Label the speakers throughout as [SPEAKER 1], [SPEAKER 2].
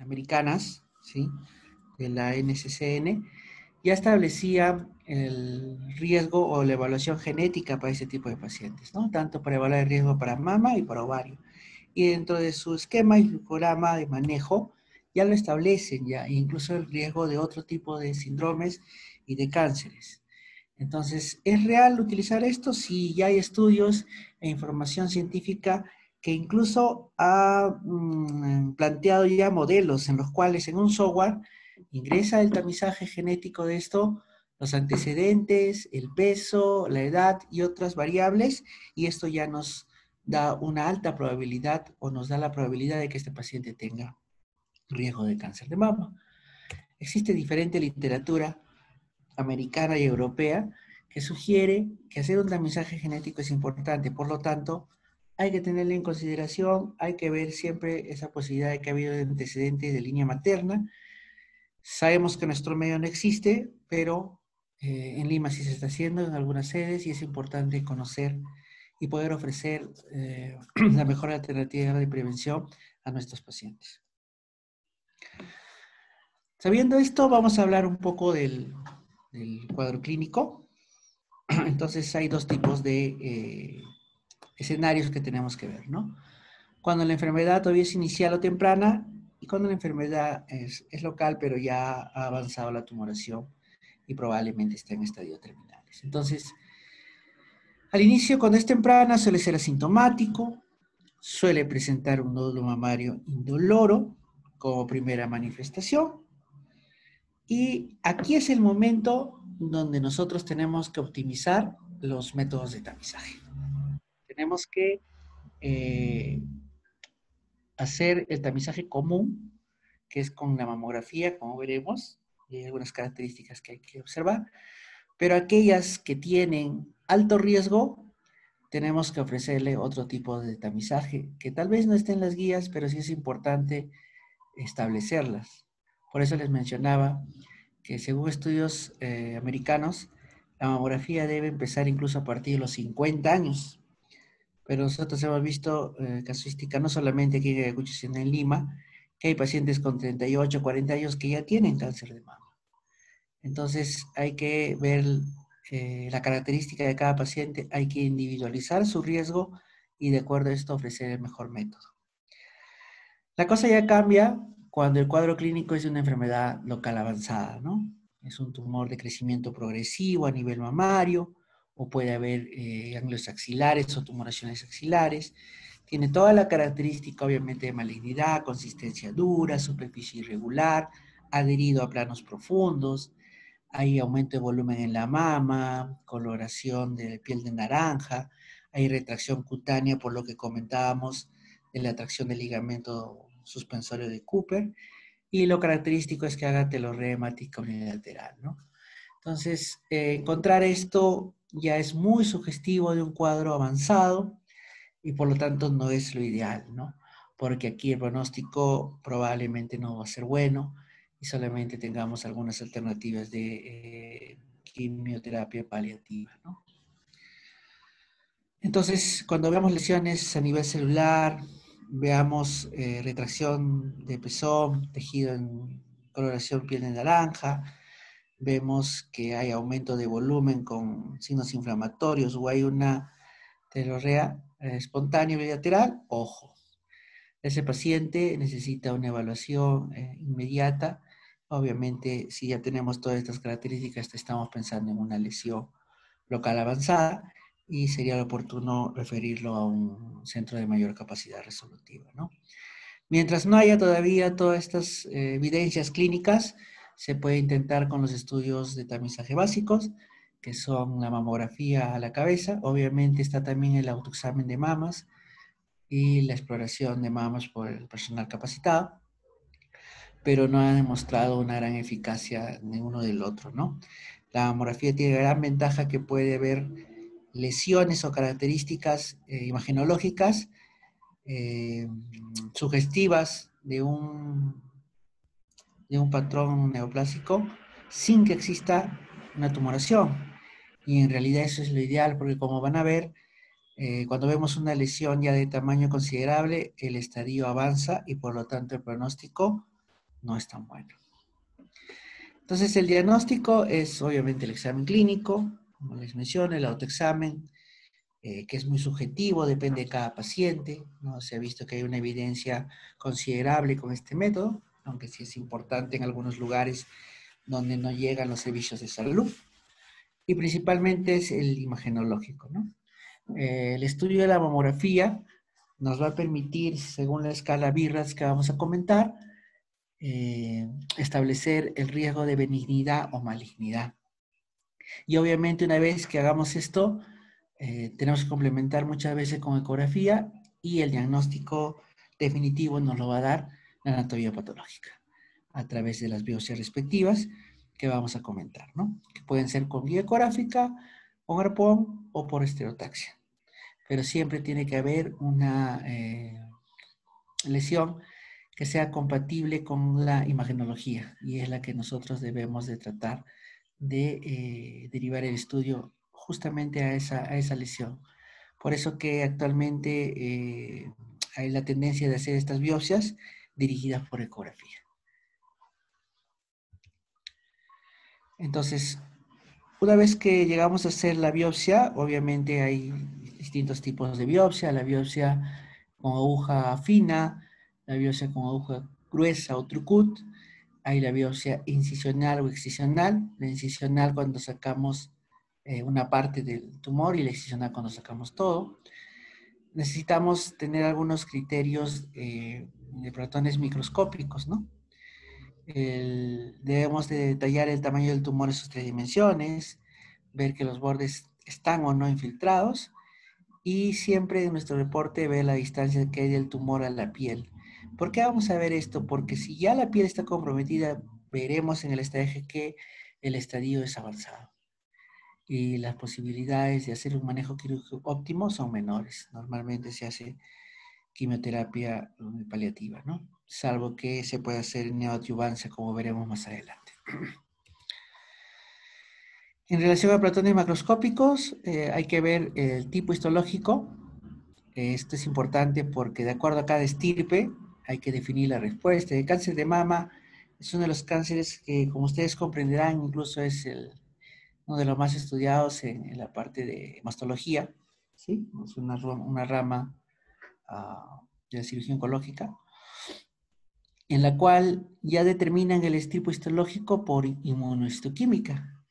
[SPEAKER 1] americanas, ¿sí? de la NCCN, ya establecía el riesgo o la evaluación genética para ese tipo de pacientes, ¿no? Tanto para evaluar el riesgo para mama y para ovario. Y dentro de su esquema y programa de manejo, ya lo establecen, ya, incluso el riesgo de otro tipo de síndromes y de cánceres. Entonces, ¿es real utilizar esto? Sí, ya hay estudios e información científica que incluso ha mm, planteado ya modelos en los cuales en un software ingresa el tamizaje genético de esto, los antecedentes, el peso, la edad y otras variables, y esto ya nos da una alta probabilidad o nos da la probabilidad de que este paciente tenga riesgo de cáncer de mama. Existe diferente literatura americana y europea que sugiere que hacer un tamizaje genético es importante, por lo tanto, hay que tenerlo en consideración, hay que ver siempre esa posibilidad de que ha habido antecedentes de línea materna. Sabemos que nuestro medio no existe, pero eh, en Lima sí se está haciendo en algunas sedes y es importante conocer y poder ofrecer eh, la mejor alternativa de prevención a nuestros pacientes. Sabiendo esto, vamos a hablar un poco del, cuadro clínico. Entonces hay dos tipos de eh, escenarios que tenemos que ver, ¿no? Cuando la enfermedad todavía es inicial o temprana y cuando la enfermedad es, local pero ya ha avanzado la tumoración y probablemente está en estadio terminales. Entonces, al inicio, cuando es temprana, suele ser asintomático, suele presentar un nódulo mamario indoloro como primera manifestación. Y aquí es el momento donde nosotros tenemos que optimizar los métodos de tamizaje. Tenemos que eh, hacer el tamizaje común, que es con la mamografía, como veremos, y hay algunas características que hay que observar, pero aquellas que tienen alto riesgo, tenemos que ofrecerle otro tipo de tamizaje, que tal vez no esté en las guías, pero sí es importante establecerlas. Por eso les mencionaba que según estudios eh, americanos, la mamografía debe empezar incluso a partir de los 50 años. Pero nosotros hemos visto eh, casuística no solamente aquí en Ayacucho, sino en Lima, que hay pacientes con 38, 40 años que ya tienen cáncer de mama. Entonces hay que ver eh, la característica de cada paciente, hay que individualizar su riesgo y de acuerdo a esto ofrecer el mejor método. La cosa ya cambia cuando el cuadro clínico es de una enfermedad local avanzada, ¿no? Es un tumor de crecimiento progresivo a nivel mamario, o puede haber eh, axilares o tumoraciones axilares. Tiene toda la característica, obviamente, de malignidad, consistencia dura, superficie irregular, adherido a planos profundos, hay aumento de volumen en la mama, coloración de piel de naranja, hay retracción cutánea por lo que comentábamos de la atracción del ligamento suspensorio de Cooper, y lo característico es que haga telorrea hemática unilateral, ¿no? Entonces, eh, encontrar esto ya es muy sugestivo de un cuadro avanzado y por lo tanto no es lo ideal, ¿no? Porque aquí el pronóstico probablemente no va a ser bueno y solamente tengamos algunas alternativas de eh, quimioterapia paliativa, ¿no? Entonces, cuando veamos lesiones a nivel celular, veamos eh, retracción de pezón, tejido en coloración piel de naranja, vemos que hay aumento de volumen con signos inflamatorios o hay una telorrea espontánea bilateral, ojo. Ese paciente necesita una evaluación eh, inmediata. Obviamente, si ya tenemos todas estas características, estamos pensando en una lesión local avanzada y sería oportuno referirlo a un centro de mayor capacidad resolutiva. ¿no? Mientras no haya todavía todas estas eh, evidencias clínicas, se puede intentar con los estudios de tamizaje básicos, que son la mamografía a la cabeza. Obviamente está también el autoexamen de mamas y la exploración de mamas por el personal capacitado, pero no ha demostrado una gran eficacia de uno del otro, ¿no? La mamografía tiene gran ventaja que puede ver lesiones o características eh, imagenológicas eh, sugestivas de un, de un patrón neoplásico sin que exista una tumoración. Y en realidad eso es lo ideal porque como van a ver, Eh, cuando vemos una lesión ya de tamaño considerable, el estadio avanza y por lo tanto el pronóstico no es tan bueno. Entonces el diagnóstico es obviamente el examen clínico, como les mencioné, el autoexamen, eh, que es muy subjetivo, depende de cada paciente. ¿no? Se ha visto que hay una evidencia considerable con este método, aunque sí es importante en algunos lugares donde no llegan los servicios de salud. Y principalmente es el imagenológico, ¿no? Eh, el estudio de la mamografía nos va a permitir, según la escala BIRAS que vamos a comentar, eh, establecer el riesgo de benignidad o malignidad. Y obviamente una vez que hagamos esto, eh, tenemos que complementar muchas veces con ecografía y el diagnóstico definitivo nos lo va a dar la anatomía patológica a través de las biopsias respectivas que vamos a comentar, ¿no? Que pueden ser con guía ecográfica, con arpón o por estereotaxia pero siempre tiene que haber una eh, lesión que sea compatible con la imagenología y es la que nosotros debemos de tratar de eh, derivar el estudio justamente a esa, a esa lesión. Por eso que actualmente eh, hay la tendencia de hacer estas biopsias dirigidas por ecografía. Entonces, una vez que llegamos a hacer la biopsia, obviamente hay distintos tipos de biopsia, la biopsia con aguja fina, la biopsia con aguja gruesa o trucut, hay la biopsia incisional o excisional, la incisional cuando sacamos eh, una parte del tumor y la excisional cuando sacamos todo. Necesitamos tener algunos criterios eh, de protones microscópicos, ¿no? debemos de detallar el tamaño del tumor en sus tres dimensiones, ver que los bordes están o no infiltrados y siempre en nuestro reporte ve la distancia que hay del tumor a la piel. ¿Por qué vamos a ver esto? Porque si ya la piel está comprometida, veremos en el estadio que el estadio es avanzado y las posibilidades de hacer un manejo quirúrgico óptimo son menores. Normalmente se hace quimioterapia eh, paliativa, ¿no? Salvo que se pueda hacer neoadyuvancia, como veremos más adelante. En relación a platones macroscópicos, eh, hay que ver el tipo histológico. Esto es importante porque de acuerdo a cada estirpe hay que definir la respuesta. El cáncer de mama es uno de los cánceres que, como ustedes comprenderán, incluso es uno de los más estudiados en, la parte de mastología. ¿sí? Es una, rama ah, de la cirugía oncológica en la cual ya determinan el estirpe histológico por inmunohistoquímica.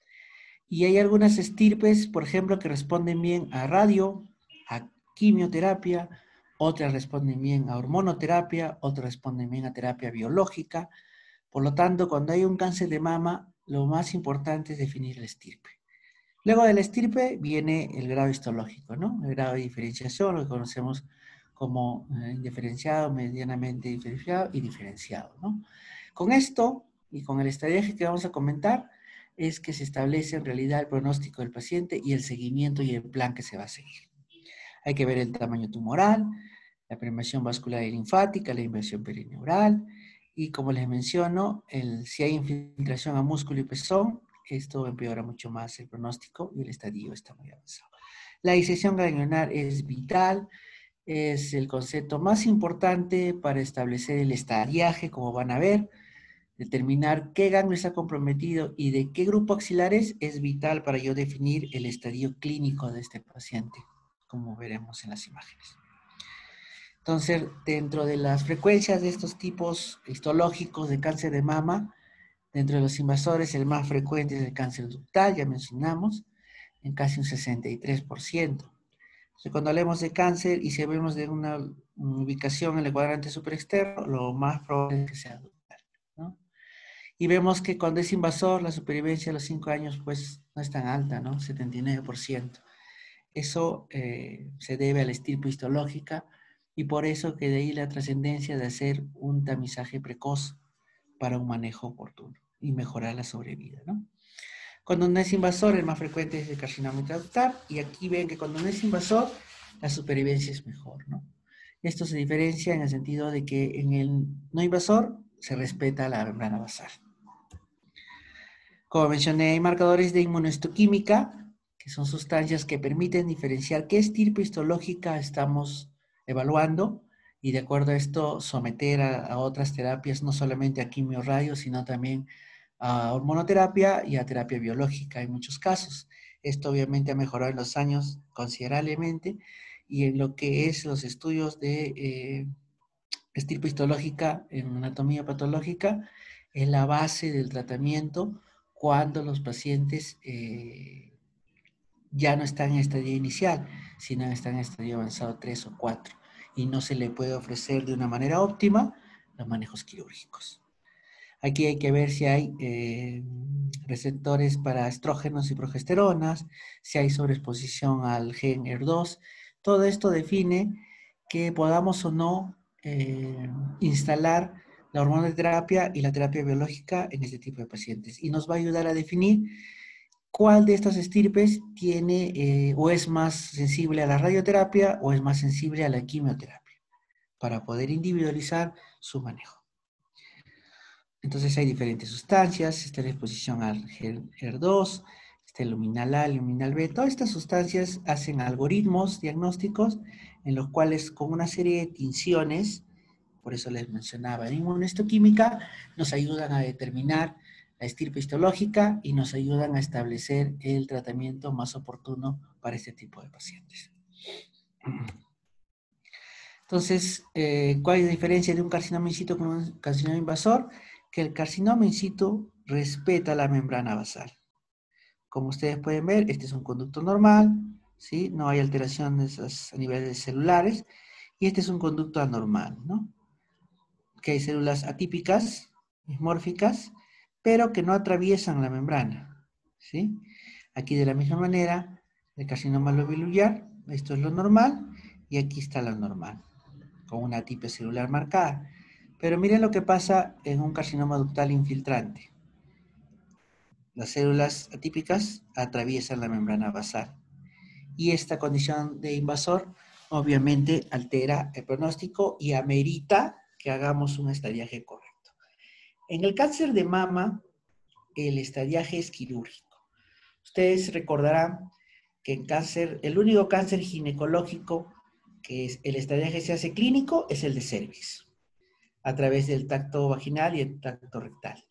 [SPEAKER 1] Y hay algunas estirpes, por ejemplo, que responden bien a radio, a quimioterapia, otras responden bien a hormonoterapia, otras responden bien a terapia biológica. Por lo tanto, cuando hay un cáncer de mama, lo más importante es definir la estirpe. Luego de la estirpe viene el grado histológico, ¿no? El grado de diferenciación, lo que conocemos como eh, medianamente diferenciado y diferenciado, ¿no? Con esto y con el estadio que vamos a comentar, es que se establece en realidad el pronóstico del paciente y el seguimiento y el plan que se va a seguir. Hay que ver el tamaño tumoral, la permeación vascular y linfática, la inversión perineural y como les menciono, el, si hay infiltración a músculo y pezón, esto empeora mucho más el pronóstico y el estadio está muy avanzado. La disección ganglionar es vital, es el concepto más importante para establecer el estadiaje, como van a ver, Determinar qué ganglio está comprometido y de qué grupo axilar es, es vital para yo definir el estadio clínico de este paciente, como veremos en las imágenes. Entonces, dentro de las frecuencias de estos tipos histológicos de cáncer de mama, dentro de los invasores, el más frecuente es el cáncer ductal, ya mencionamos, en casi un 63%. Cuando hablemos de cáncer y si vemos de una ubicación en el cuadrante superexterno, lo más probable es que sea ductal. Y vemos que cuando es invasor, la supervivencia a los 5 años pues no es tan alta, ¿no? 79%. Eso eh, se debe a la estirpe histológica y por eso que de ahí la trascendencia de hacer un tamizaje precoz para un manejo oportuno y mejorar la sobrevida, ¿no? Cuando no es invasor, el más frecuente es el carcinoma intraductal y aquí ven que cuando no es invasor, la supervivencia es mejor, ¿no? Esto se diferencia en el sentido de que en el no invasor se respeta la membrana basal. Como mencioné, hay marcadores de inmunohistoquímica que son sustancias que permiten diferenciar qué estirpe histológica estamos evaluando y de acuerdo a esto someter a, otras terapias, no solamente a quimio radio, sino también a hormonoterapia y a terapia biológica en muchos casos. Esto obviamente ha mejorado en los años considerablemente y en lo que es los estudios de eh, estirpe histológica en anatomía patológica es la base del tratamiento cuando los pacientes eh, ya no están en estadio inicial, sino están en estadio avanzado 3 o 4 y no se le puede ofrecer de una manera óptima los manejos quirúrgicos. Aquí hay que ver si hay eh, receptores para estrógenos y progesteronas, si hay sobreexposición al gen ER2. Todo esto define que podamos o no eh, instalar la hormonoterapia y la terapia biológica en este tipo de pacientes. Y nos va a ayudar a definir cuál de estas estirpes tiene eh, o es más sensible a la radioterapia o es más sensible a la quimioterapia, para poder individualizar su manejo. Entonces hay diferentes sustancias, está la exposición al HER2, está el luminal A, el luminal B. Todas estas sustancias hacen algoritmos diagnósticos en los cuales con una serie de tinciones, por eso les mencionaba, en inmunohistoquímica, nos ayudan a determinar la estirpe histológica y nos ayudan a establecer el tratamiento más oportuno para este tipo de pacientes. Entonces, eh, ¿cuál es la diferencia de un carcinoma in situ con un carcinoma invasor? Que el carcinoma in situ respeta la membrana basal. Como ustedes pueden ver, este es un conducto normal, ¿sí? no hay alteraciones a niveles celulares, y este es un conducto anormal, ¿no? que hay células atípicas, dismórficas, pero que no atraviesan la membrana. ¿sí? Aquí de la misma manera, el carcinoma lobular, esto es lo normal, y aquí está lo normal, con una tipe celular marcada. Pero miren lo que pasa en un carcinoma ductal infiltrante. Las células atípicas atraviesan la membrana basal. Y esta condición de invasor obviamente altera el pronóstico y amerita que hagamos un estadiaje correcto. En el cáncer de mama, el estadiaje es quirúrgico. Ustedes recordarán que en cáncer, el único cáncer ginecológico que el estadiaje se hace clínico es el de cervix, a través del tacto vaginal y el tacto rectal.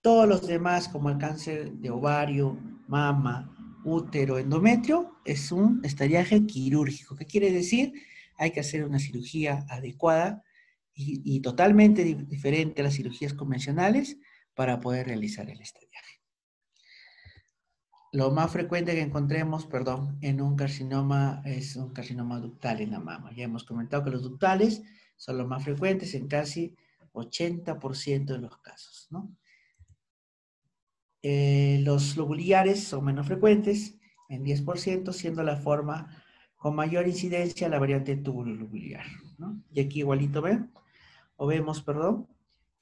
[SPEAKER 1] Todos los demás, como el cáncer de ovario, mama, útero, endometrio, es un estadiaje quirúrgico. ¿Qué quiere decir? Hay que hacer una cirugía adecuada y, totalmente diferente a las cirugías convencionales para poder realizar el estadiaje. Lo más frecuente que encontremos, perdón, en un carcinoma es un carcinoma ductal en la mama. Ya hemos comentado que los ductales son los más frecuentes en casi 80% de los casos. Eh, los lobuliares son menos frecuentes, en 10%, siendo la forma con mayor incidencia la variante tubulo lobular. ¿no? Y aquí igualito ven, o vemos, perdón,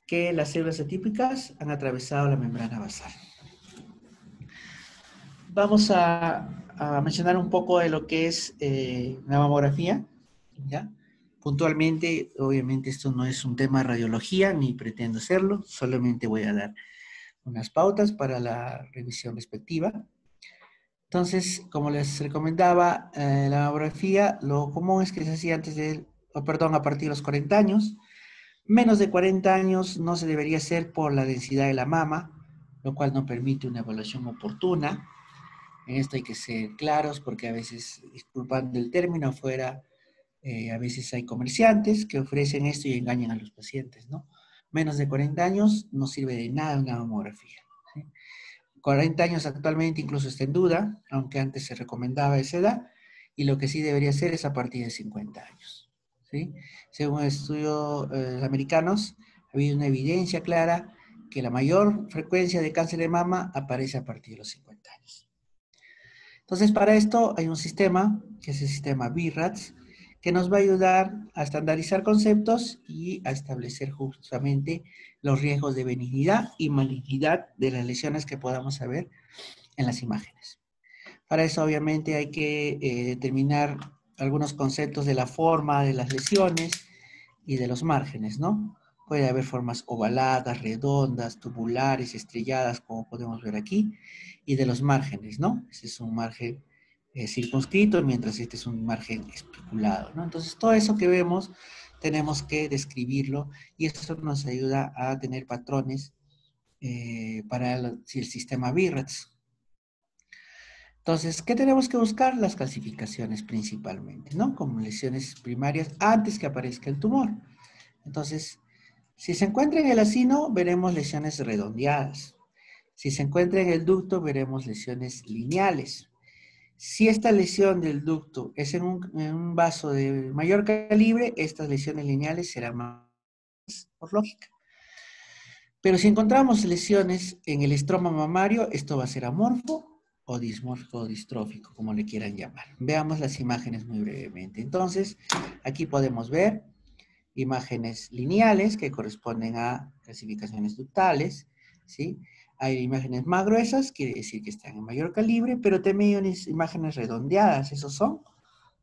[SPEAKER 1] que las células atípicas han atravesado la membrana basal. Vamos a, mencionar un poco de lo que es eh, la mamografía, ¿ya? Puntualmente, obviamente esto no es un tema de radiología, ni pretendo hacerlo, solamente voy a dar unas pautas para la revisión respectiva. Entonces, como les recomendaba, eh, la mamografía, lo común es que se hacía antes de, perdón, a partir de los 40 años, Menos de 40 años no se debería hacer por la densidad de la mama, lo cual no permite una evaluación oportuna. En esto hay que ser claros porque a veces, disculpando el término, fuera, eh, a veces hay comerciantes que ofrecen esto y engañan a los pacientes, ¿no? Menos de 40 años no sirve de nada una mamografía. 40 años actualmente incluso está en duda, aunque antes se recomendaba esa edad, y lo que sí debería ser es a partir de 50 años. Según estudios eh, americanos, ha habido una evidencia clara que la mayor frecuencia de cáncer de mama aparece a partir de los 50 años. Entonces, para esto hay un sistema, que es el sistema BIRATS, que nos va a ayudar a estandarizar conceptos y a establecer justamente los riesgos de benignidad y malignidad de las lesiones que podamos saber en las imágenes. Para eso, obviamente, hay que eh, determinar algunos conceptos de la forma de las lesiones y de los márgenes, ¿no? Puede haber formas ovaladas, redondas, tubulares, estrelladas, como podemos ver aquí, y de los márgenes, ¿no? Este es un margen eh, mientras este es un margen especulado. Entonces, todo eso que vemos tenemos que describirlo y eso nos ayuda a tener patrones eh, para el, sistema BIRATS. Entonces, ¿qué tenemos que buscar? Las clasificaciones principalmente, ¿no? Como lesiones primarias antes que aparezca el tumor. Entonces, si se encuentra en el acino, veremos lesiones redondeadas. Si se encuentra en el ducto, veremos lesiones lineales. Si esta lesión del ducto es en un, vaso de mayor calibre, estas lesiones lineales serán más por lógica. Pero si encontramos lesiones en el estroma mamario, esto va a ser amorfo o dismorfo distrófico, como le quieran llamar. Veamos las imágenes muy brevemente. Entonces, aquí podemos ver imágenes lineales que corresponden a clasificaciones ductales, ¿sí? Hay imágenes más gruesas, quiere decir que están en mayor calibre, pero también hay imágenes redondeadas, esos son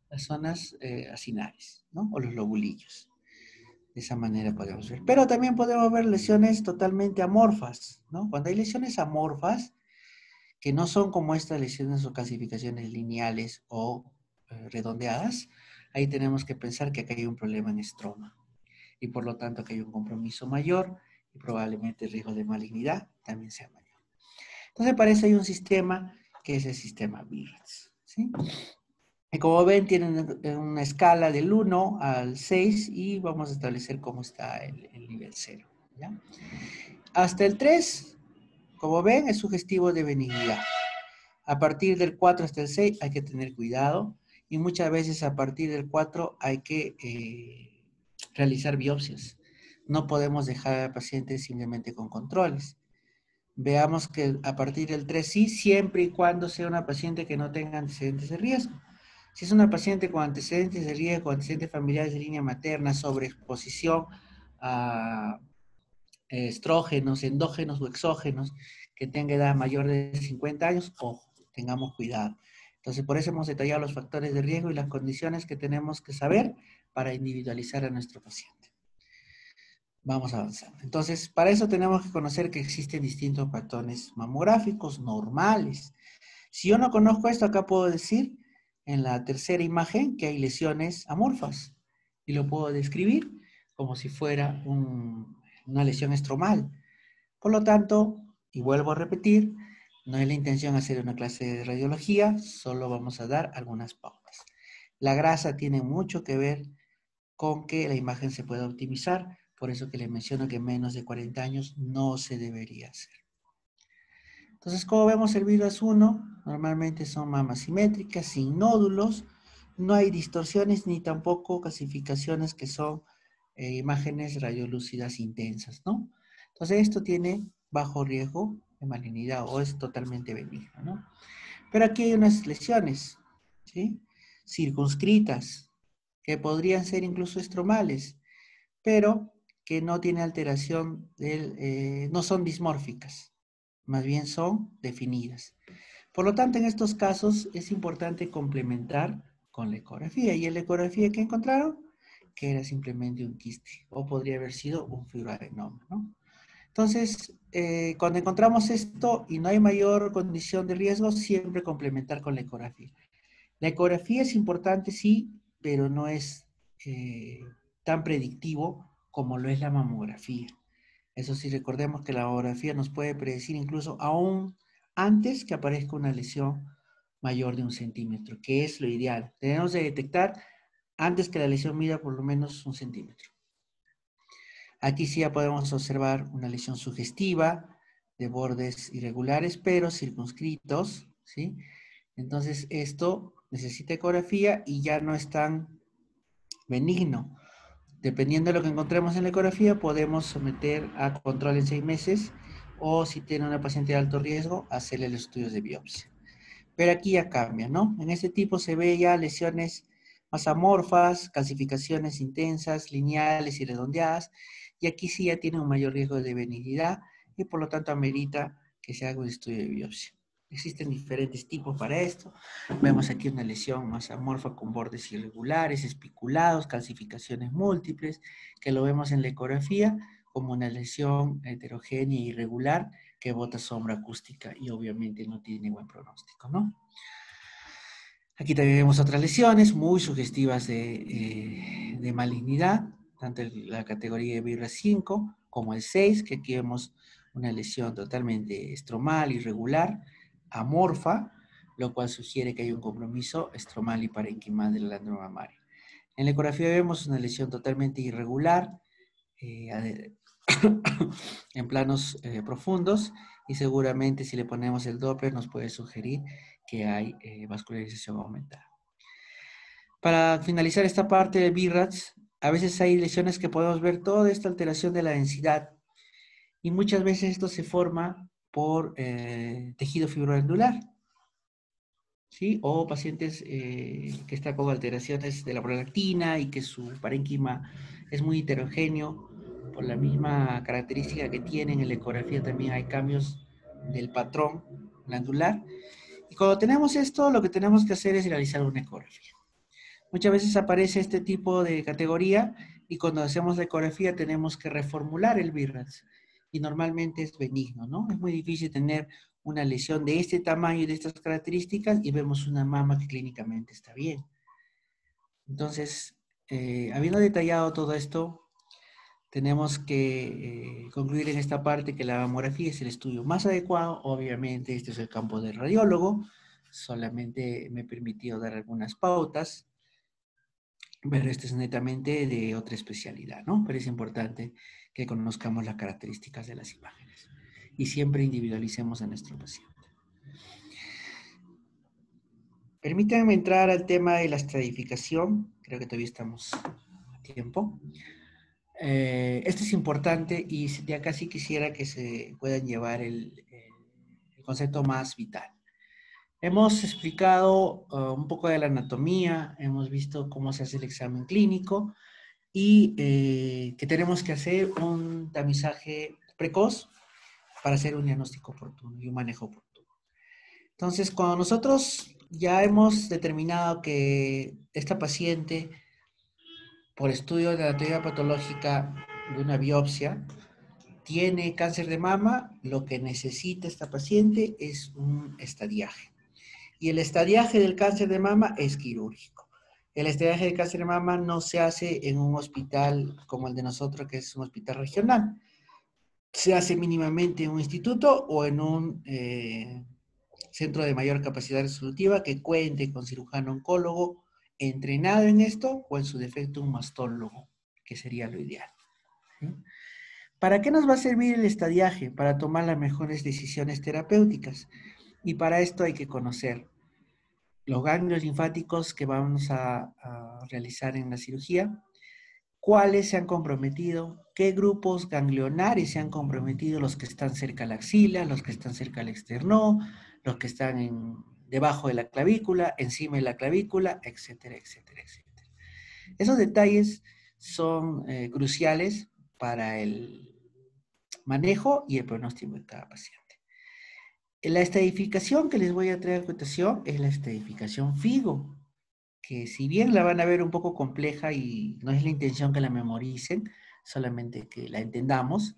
[SPEAKER 1] las zonas eh, acinales, ¿no? O los lobulillos. De esa manera podemos ver. Pero también podemos ver lesiones totalmente amorfas, ¿no? Cuando hay lesiones amorfas, que no son como estas lesiones o clasificaciones lineales o eh, redondeadas, ahí tenemos que pensar que acá hay un problema en estroma y por lo tanto que hay un compromiso mayor y probablemente el riesgo de malignidad también sea mayor. Entonces, para eso hay un sistema que es el sistema BIRATS. ¿sí? Y como ven, tienen una escala del 1 al 6 y vamos a establecer cómo está el, nivel 0. Hasta el 3, como ven, es sugestivo de benignidad. A partir del 4 hasta el 6 hay que tener cuidado y muchas veces a partir del 4 hay que eh, realizar biopsias. No podemos dejar al paciente simplemente con controles. Veamos que a partir del 3 sí, siempre y cuando sea una paciente que no tenga antecedentes de riesgo. Si es una paciente con antecedentes de riesgo, antecedentes familiares de línea materna, sobreexposición a estrógenos, endógenos o exógenos, que tenga edad mayor de 50 años, ojo, tengamos cuidado. Entonces, por eso hemos detallado los factores de riesgo y las condiciones que tenemos que saber para individualizar a nuestro paciente. Vamos avanzando. Entonces, para eso tenemos que conocer que existen distintos patrones mamográficos normales. Si yo no conozco esto, acá puedo decir en la tercera imagen que hay lesiones amorfas y lo puedo describir como si fuera una lesión estromal. Por lo tanto, y vuelvo a repetir, no es la intención hacer una clase de radiología, solo vamos a dar algunas pautas. La grasa tiene mucho que ver con que la imagen se pueda optimizar. Por eso que le menciono que menos de 40 años no se debería hacer. Entonces, como vemos el virus 1, normalmente son mamas simétricas, sin nódulos, no hay distorsiones ni tampoco clasificaciones que son eh, imágenes radiolúcidas intensas, ¿no? Entonces, esto tiene bajo riesgo de malignidad o es totalmente benigno, ¿no? Pero aquí hay unas lesiones, ¿sí? Circunscritas, que podrían ser incluso estromales, pero que no tienen alteración, del, eh, no son dismórficas, más bien son definidas. Por lo tanto, en estos casos es importante complementar con la ecografía. ¿Y la ecografía que encontraron? Que era simplemente un quiste, o podría haber sido un fibroadenoma, ¿no? Entonces, eh, cuando encontramos esto y no hay mayor condición de riesgo, siempre complementar con la ecografía. La ecografía es importante, sí, pero no es eh, tan predictivo como lo es la mamografía. Eso sí, recordemos que la mamografía nos puede predecir incluso aún antes que aparezca una lesión mayor de un centímetro, que es lo ideal. Tenemos que detectar antes que la lesión mida por lo menos un centímetro. Aquí sí ya podemos observar una lesión sugestiva de bordes irregulares, pero circunscritos, ¿sí? Entonces esto necesita ecografía y ya no es tan benigno. Dependiendo de lo que encontremos en la ecografía, podemos someter a control en seis meses o si tiene una paciente de alto riesgo, hacerle los estudios de biopsia. Pero aquí ya cambia, ¿no? En este tipo se ve ya lesiones más amorfas, calcificaciones intensas, lineales y redondeadas, y aquí sí ya tiene un mayor riesgo de benignidad y por lo tanto amerita que se haga un estudio de biopsia. Existen diferentes tipos para esto. Vemos aquí una lesión más amorfa con bordes irregulares, espiculados, calcificaciones múltiples, que lo vemos en la ecografía como una lesión heterogénea e irregular que bota sombra acústica y obviamente no tiene buen pronóstico, ¿no? Aquí también vemos otras lesiones muy sugestivas de, eh, malignidad, tanto en la categoría de Vibra 5 como el 6, que aquí vemos una lesión totalmente estromal, irregular, amorfa, lo cual sugiere que hay un compromiso estromal y parenquimal del glándula mamaria. En la ecografía vemos una lesión totalmente irregular eh, en planos eh, profundos y seguramente si le ponemos el Doppler nos puede sugerir que hay eh, vascularización aumentada. Para finalizar esta parte de BIRATS, a veces hay lesiones que podemos ver toda esta alteración de la densidad y muchas veces esto se forma por eh, tejido fibroandular, ¿sí? O pacientes eh, que están con alteraciones de la prolactina y que su parénquima es muy heterogéneo por la misma característica que tienen en la ecografía también hay cambios del patrón glandular. Y cuando tenemos esto, lo que tenemos que hacer es realizar una ecografía. Muchas veces aparece este tipo de categoría y cuando hacemos la ecografía tenemos que reformular el BIRATS y normalmente es benigno, ¿no? Es muy difícil tener una lesión de este tamaño y de estas características y vemos una mama que clínicamente está bien. Entonces, eh, habiendo detallado todo esto, tenemos que eh, concluir en esta parte que la mamografía es el estudio más adecuado. Obviamente, este es el campo del radiólogo. Solamente me he permitido dar algunas pautas. Pero este es netamente de otra especialidad, ¿no? Pero es importante que conozcamos las características de las imágenes y siempre individualicemos a nuestro paciente. Permítanme entrar al tema de la estratificación. Creo que todavía estamos a tiempo. Eh, esto es importante y ya casi quisiera que se puedan llevar el, el concepto más vital. Hemos explicado uh, un poco de la anatomía, hemos visto cómo se hace el examen clínico, y eh, que tenemos que hacer un tamizaje precoz para hacer un diagnóstico oportuno y un manejo oportuno. Entonces, cuando nosotros ya hemos determinado que esta paciente, por estudio de anatomía patológica de una biopsia, tiene cáncer de mama, lo que necesita esta paciente es un estadiaje. Y el estadiaje del cáncer de mama es quirúrgico. El estudiaje de cáncer de mama no se hace en un hospital como el de nosotros, que es un hospital regional. Se hace mínimamente en un instituto o en un eh, centro de mayor capacidad resolutiva que cuente con cirujano oncólogo entrenado en esto o en su defecto un mastólogo, que sería lo ideal. ¿Para qué nos va a servir el estadiaje? Para tomar las mejores decisiones terapéuticas. Y para esto hay que conocer los ganglios linfáticos que vamos a, realizar en la cirugía, cuáles se han comprometido, qué grupos ganglionares se han comprometido, los que están cerca de la axila, los que están cerca del externo, los que están debajo de la clavícula, encima de la clavícula, etcétera, etcétera, etcétera. Esos detalles son eh, cruciales para el manejo y el pronóstico de cada paciente. La estadificación que les voy a traer a cotación es la estadificación FIGO, que si bien la van a ver un poco compleja y no es la intención que la memoricen, solamente que la entendamos,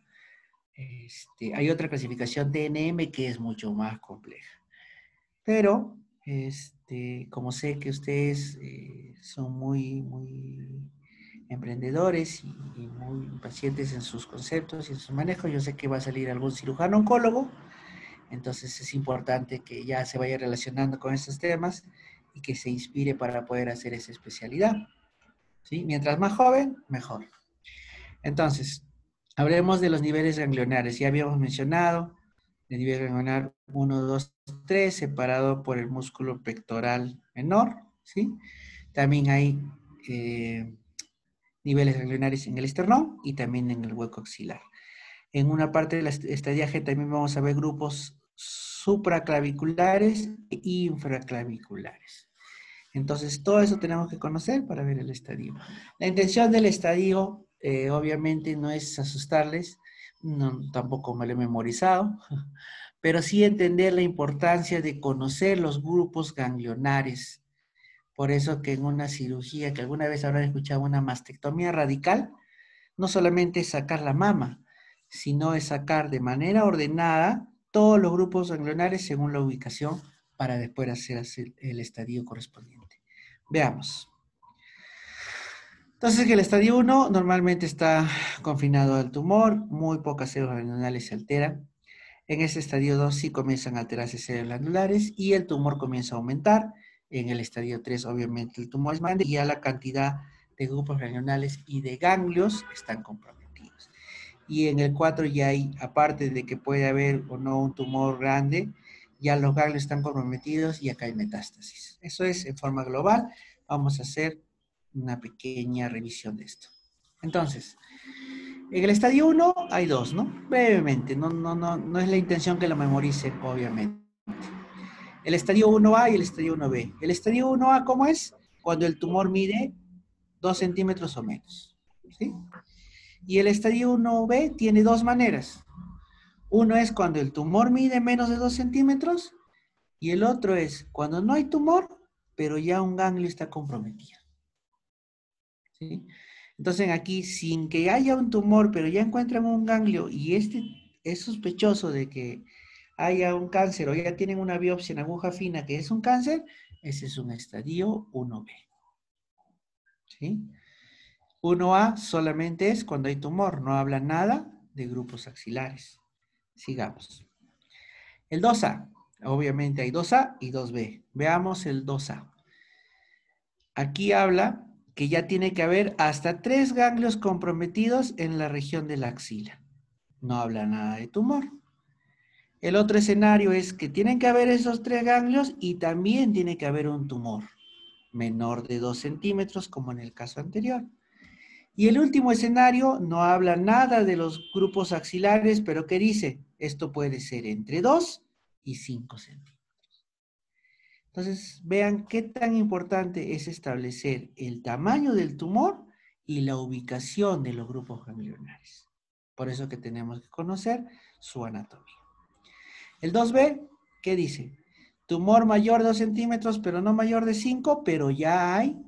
[SPEAKER 1] este, hay otra clasificación TNM que es mucho más compleja. Pero, este, como sé que ustedes eh, son muy, muy emprendedores y, y, muy pacientes en sus conceptos y en sus manejos, yo sé que va a salir algún cirujano oncólogo entonces es importante que ya se vaya relacionando con estos temas y que se inspire para poder hacer esa especialidad. ¿Sí? Mientras más joven, mejor. Entonces, hablemos de los niveles ganglionares. Ya habíamos mencionado el nivel ganglionar 1, 2, 3, separado por el músculo pectoral menor. ¿sí? También hay eh, niveles ganglionares en el esternón y también en el hueco axilar. En una parte del estadiaje también vamos a ver grupos supraclaviculares e infraclaviculares. Entonces, todo eso tenemos que conocer para ver el estadio. La intención del estadio, eh, obviamente, no es asustarles, tampoco me lo he memorizado, pero sí entender la importancia de conocer los grupos ganglionares. Por eso que en una cirugía, que alguna vez habrán escuchado una mastectomía radical, no solamente es sacar la mama, sino es sacar de manera ordenada todos los grupos ganglionares según la ubicación para después hacer el estadio correspondiente. Veamos. Entonces, el estadio 1 normalmente está confinado al tumor, muy pocas células ganglionales se alteran. En ese estadio 2 sí comienzan a alterarse células glandulares y el tumor comienza a aumentar. En el estadio 3, obviamente, el tumor es más grande y ya la cantidad de grupos ganglionales y de ganglios están comprometidos. Y en el 4 ya hay, aparte de que puede haber o no un tumor grande, ya los ganglios están comprometidos y acá hay metástasis. Eso es en forma global. Vamos a hacer una pequeña revisión de esto. Entonces, en el estadio 1 hay dos, ¿no? Brevemente, no, no, no, no es la intención que lo memoricen, obviamente. El estadio 1A y el estadio 1B. El estadio 1A, ¿cómo es? Cuando el tumor mide 2 centímetros o menos. ¿sí? Y el estadio 1B tiene dos maneras. Uno es cuando el tumor mide menos de 2 centímetros y el otro es cuando no hay tumor, pero ya un ganglio está comprometido. ¿Sí? Entonces aquí, sin que haya un tumor, pero ya encuentran un ganglio y este es sospechoso de que haya un cáncer o ya tienen una biopsia en aguja fina que es un cáncer, ese es un estadio 1B. ¿Sí? 1A solamente es cuando hay tumor, no habla nada de grupos axilares. Sigamos. El 2A, obviamente hay 2A y 2B. Veamos el 2A. Aquí habla que ya tiene que haber hasta tres ganglios comprometidos en la región de la axila. No habla nada de tumor. El otro escenario es que tienen que haber esos tres ganglios y también tiene que haber un tumor menor de 2 centímetros, como en el caso anterior. Y el último escenario no habla nada de los grupos axilares, pero ¿qué dice? Esto puede ser entre 2 y 5 centímetros. Entonces, vean qué tan importante es establecer el tamaño del tumor y la ubicación de los grupos ganglionares. Por eso que tenemos que conocer su anatomía. El 2B, ¿qué dice? Tumor mayor de 2 centímetros, pero no mayor de 5, pero ya hay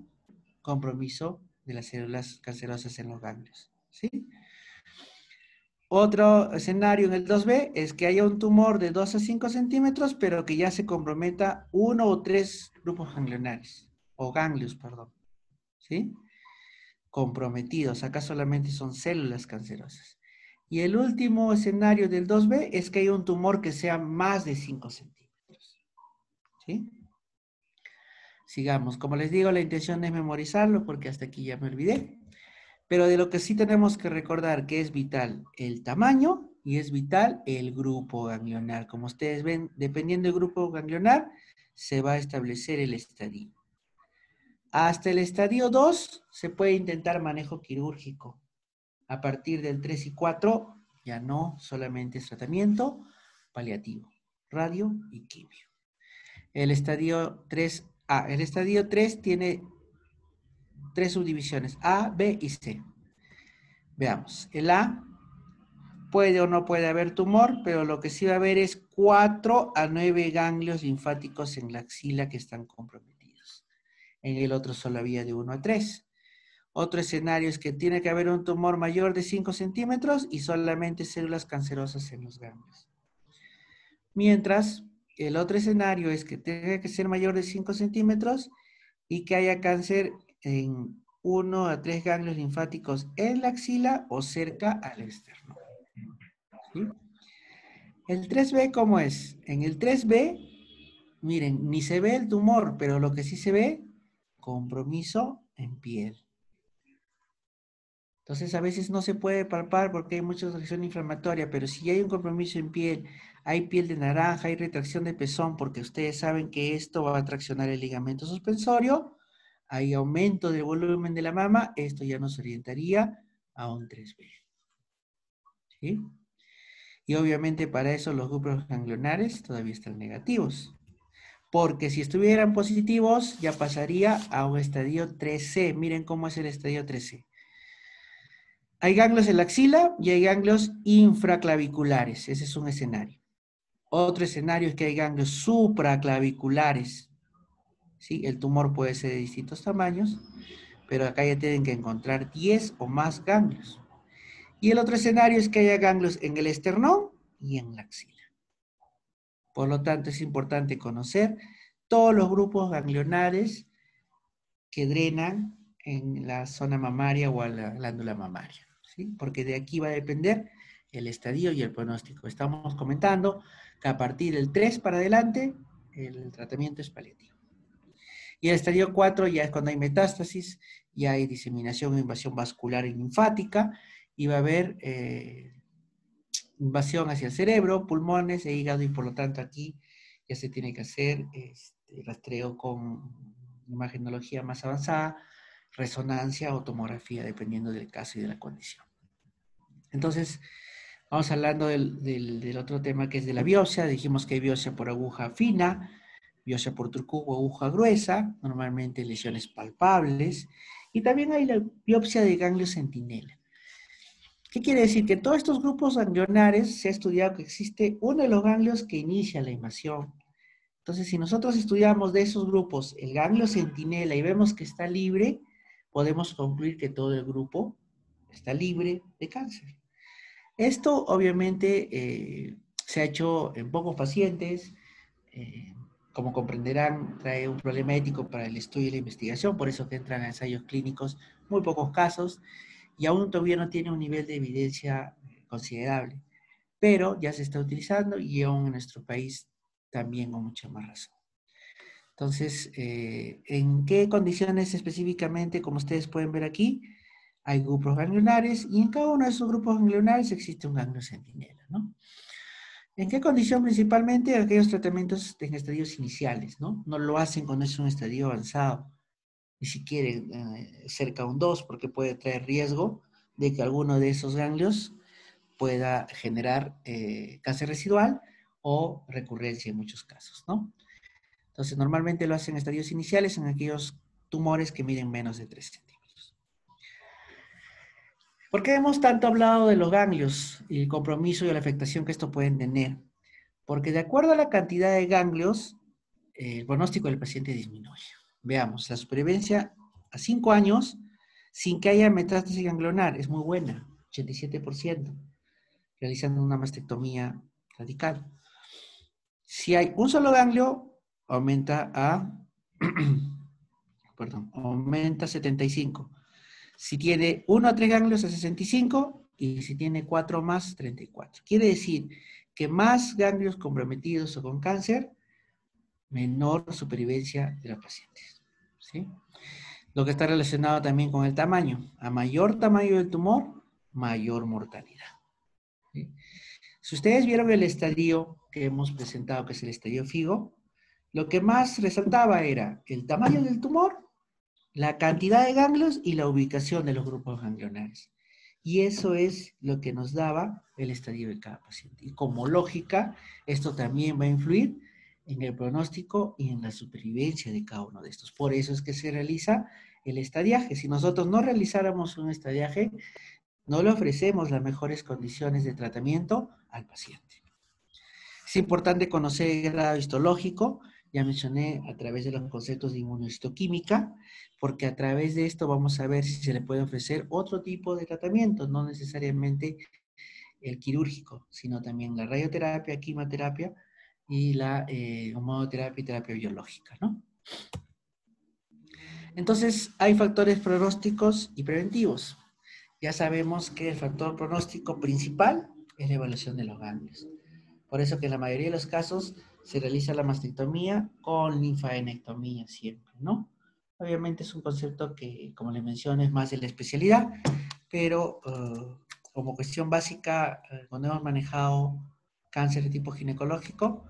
[SPEAKER 1] compromiso de las células cancerosas en los ganglios. ¿sí? Otro escenario en el 2B es que haya un tumor de 2 a 5 centímetros, pero que ya se comprometa uno o tres grupos ganglionares, o ganglios, perdón. ¿Sí? Comprometidos. Acá solamente son células cancerosas. Y el último escenario del 2B es que haya un tumor que sea más de 5 centímetros. ¿Sí? Sigamos. Como les digo, la intención es memorizarlo porque hasta aquí ya me olvidé. Pero de lo que sí tenemos que recordar que es vital el tamaño y es vital el grupo ganglionar. Como ustedes ven, dependiendo del grupo ganglionar, se va a establecer el estadio. Hasta el estadio 2 se puede intentar manejo quirúrgico. A partir del 3 y 4 ya no, solamente es tratamiento paliativo, radio y quimio. El estadio 3, el estadio 3 tiene tres subdivisiones, A, B y C. Veamos, el A puede o no puede haber tumor, pero lo que sí va a haber es 4 a 9 ganglios linfáticos en la axila que están comprometidos. En el otro solo había de 1 a 3. Otro escenario es que tiene que haber un tumor mayor de 5 centímetros y solamente células cancerosas en los ganglios. Mientras, el otro escenario es que tiene que ser mayor de 5 centímetros y que haya cáncer en uno a tres ganglios linfáticos en la axila o cerca al externo. El 3B, ¿cómo es? En el 3B, miren, ni se ve el tumor, pero lo que sí se ve, compromiso en piel. Entonces, a veces no se puede palpar porque hay mucha reacción inflamatoria, pero si hay un compromiso en piel, hay piel de naranja, hay retracción de pezón, porque ustedes saben que esto va a traccionar el ligamento suspensorio, hay aumento del volumen de la mama, esto ya nos orientaría a un 3B. ¿Sí? Y obviamente para eso los grupos ganglionares todavía están negativos. Porque si estuvieran positivos, ya pasaría a un estadio 3C. Miren cómo es el estadio 3C. Hay ganglios en la axila y hay ganglios infraclaviculares. Ese es un escenario. Otro escenario es que hay ganglios supraclaviculares. ¿Sí? El tumor puede ser de distintos tamaños, pero acá ya tienen que encontrar 10 o más ganglios. Y el otro escenario es que haya ganglios en el esternón y en la axila. Por lo tanto, es importante conocer todos los grupos ganglionares que drenan en la zona mamaria o a la glándula mamaria, ¿sí? Porque de aquí va a depender el estadio y el pronóstico. Estamos comentando que a partir del 3 para adelante, el tratamiento es paliativo. Y el estadio 4 ya es cuando hay metástasis, ya hay diseminación o invasión vascular y linfática, y va a haber eh, invasión hacia el cerebro, pulmones e hígado, y por lo tanto aquí ya se tiene que hacer este, rastreo con imagenología más avanzada, resonancia o tomografía, dependiendo del caso y de la condición. Entonces, vamos hablando del, otro tema que es de la biopsia. Dijimos que hay biopsia por aguja fina, biopsia por truco o aguja gruesa, normalmente lesiones palpables, y también hay la biopsia de ganglio centinela. ¿Qué quiere decir? Que todos estos grupos ganglionares se ha estudiado que existe uno de los ganglios que inicia la invasión. Entonces, si nosotros estudiamos de esos grupos el ganglio centinela y vemos que está libre, podemos concluir que todo el grupo está libre de cáncer. Esto obviamente eh, se ha hecho en pocos pacientes, eh, como comprenderán, trae un problema ético para el estudio y la investigación, por eso que entran a ensayos clínicos muy pocos casos, y aún todavía no tiene un nivel de evidencia considerable, pero ya se está utilizando y aún en nuestro país también con mucha más razón. Entonces, eh, ¿en qué condiciones específicamente, como ustedes pueden ver aquí? Hay grupos ganglionares y en cada uno de esos grupos ganglionares existe un ganglio centinela, ¿no? ¿En qué condición? Principalmente aquellos tratamientos en estadios iniciales, ¿no? No lo hacen cuando es un estadio avanzado, ni siquiera eh, cerca de un 2, porque puede traer riesgo de que alguno de esos ganglios pueda generar eh, cáncer residual o recurrencia en muchos casos, ¿no? Entonces, normalmente lo hacen en estadios iniciales en aquellos tumores que miden menos de 3 centímetros. ¿Por qué hemos tanto hablado de los ganglios y el compromiso y la afectación que esto pueden tener? Porque de acuerdo a la cantidad de ganglios, el pronóstico del paciente disminuye. Veamos, la supervivencia a 5 años sin que haya metástasis ganglionar es muy buena, 87%, realizando una mastectomía radical. Si hay un solo ganglio, aumenta a, perdón, aumenta a 75. Si tiene 1 a 3 ganglios a 65 y si tiene 4 más, 34. Quiere decir que más ganglios comprometidos o con cáncer, menor supervivencia de los pacientes. ¿sí? Lo que está relacionado también con el tamaño. A mayor tamaño del tumor, mayor mortalidad. Si ustedes vieron el estadio que hemos presentado, que es el estadio FIGO, lo que más resaltaba era el tamaño del tumor, la cantidad de ganglios y la ubicación de los grupos ganglionares. Y eso es lo que nos daba el estadio de cada paciente. Y como lógica, esto también va a influir en el pronóstico y en la supervivencia de cada uno de estos. Por eso es que se realiza el estadiaje. Si nosotros no realizáramos un estadiaje, no le ofrecemos las mejores condiciones de tratamiento al paciente. Es importante conocer el grado histológico, ya mencioné a través de los conceptos de inmunohistoquímica, porque a través de esto vamos a ver si se le puede ofrecer otro tipo de tratamiento, no necesariamente el quirúrgico, sino también la radioterapia, quimioterapia y la eh, y terapia biológica, ¿no? Entonces, hay factores pronósticos y preventivos. Ya sabemos que el factor pronóstico principal es la evaluación de los ganglios. Por eso que en la mayoría de los casos se realiza la mastectomía con linfadenectomía siempre, ¿no? Obviamente es un concepto que, como le mencioné, es más de la especialidad, pero eh, como cuestión básica, eh, cuando hemos manejado cáncer de tipo ginecológico,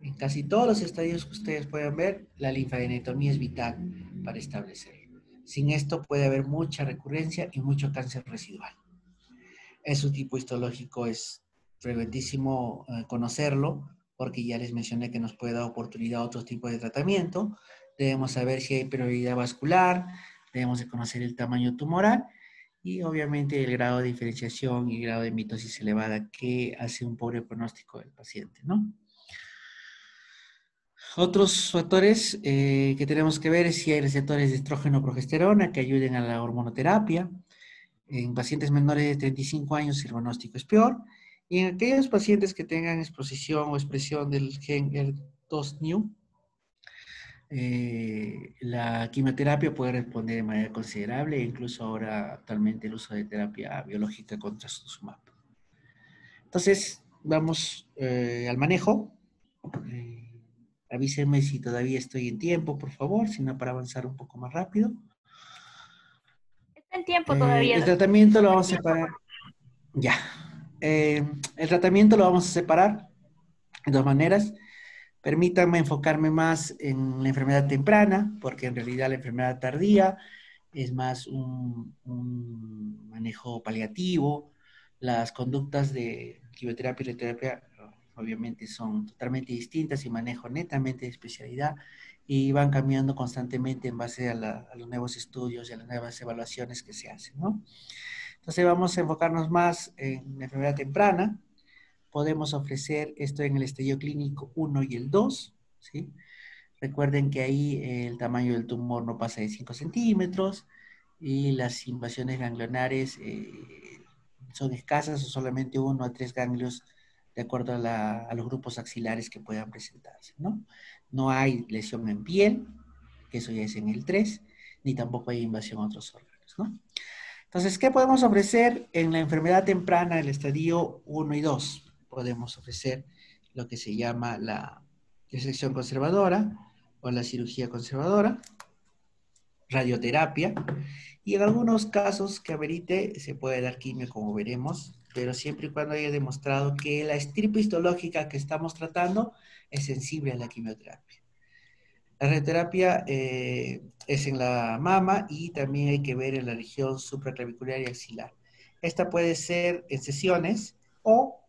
[SPEAKER 1] en casi todos los estadios que ustedes pueden ver, la linfadenectomía es vital para establecerlo. Sin esto puede haber mucha recurrencia y mucho cáncer residual. Es un tipo histológico, es frecuentísimo eh, conocerlo, porque ya les mencioné que nos puede dar oportunidad a otros tipos de tratamiento. Debemos saber si hay prioridad vascular, debemos de conocer el tamaño tumoral y obviamente el grado de diferenciación y grado de mitosis elevada que hace un pobre pronóstico del paciente, ¿no? Otros factores eh, que tenemos que ver es si hay receptores de estrógeno o progesterona que ayuden a la hormonoterapia. En pacientes menores de 35 años el pronóstico es peor. Y en aquellos pacientes que tengan exposición o expresión del gen ER2-NEW, eh, la quimioterapia puede responder de manera considerable incluso ahora actualmente el uso de terapia biológica contra SUSUMAP. Entonces, vamos eh, al manejo. Eh, avísenme si todavía estoy en tiempo, por favor, si no para avanzar un poco más rápido.
[SPEAKER 2] Está en tiempo todavía.
[SPEAKER 1] el tratamiento lo vamos a separar. Ya. El tratamiento lo vamos a separar de dos maneras. Permítanme enfocarme más en la enfermedad temprana, porque en realidad la enfermedad tardía es más un, manejo paliativo. Las conductas de quimioterapia y radioterapia obviamente son totalmente distintas y manejo netamente de especialidad y van cambiando constantemente en base a, a, los nuevos estudios y a las nuevas evaluaciones que se hacen, ¿no? Entonces vamos a enfocarnos más en la enfermedad temprana, podemos ofrecer esto en el estadio clínico 1 y el 2, ¿sí? Recuerden que ahí el tamaño del tumor no pasa de 5 centímetros y las invasiones ganglionares eh, son escasas o solamente uno a tres ganglios de acuerdo a, los grupos axilares que puedan presentarse, ¿no? Hay lesión en piel, que eso ya es en el 3, ni tampoco hay invasión a otros órganos, ¿no? Entonces, ¿qué podemos ofrecer en la enfermedad temprana del estadio 1 y 2? podemos ofrecer lo que se llama la resección conservadora o la cirugía conservadora, radioterapia, y en algunos casos que amerite se puede dar quimio, como veremos, pero siempre y cuando haya demostrado que la estirpe histológica que estamos tratando es sensible a la quimioterapia. La radioterapia eh, es en la mama y también hay que ver en la región supraclavicular y axilar. Esta puede ser en sesiones o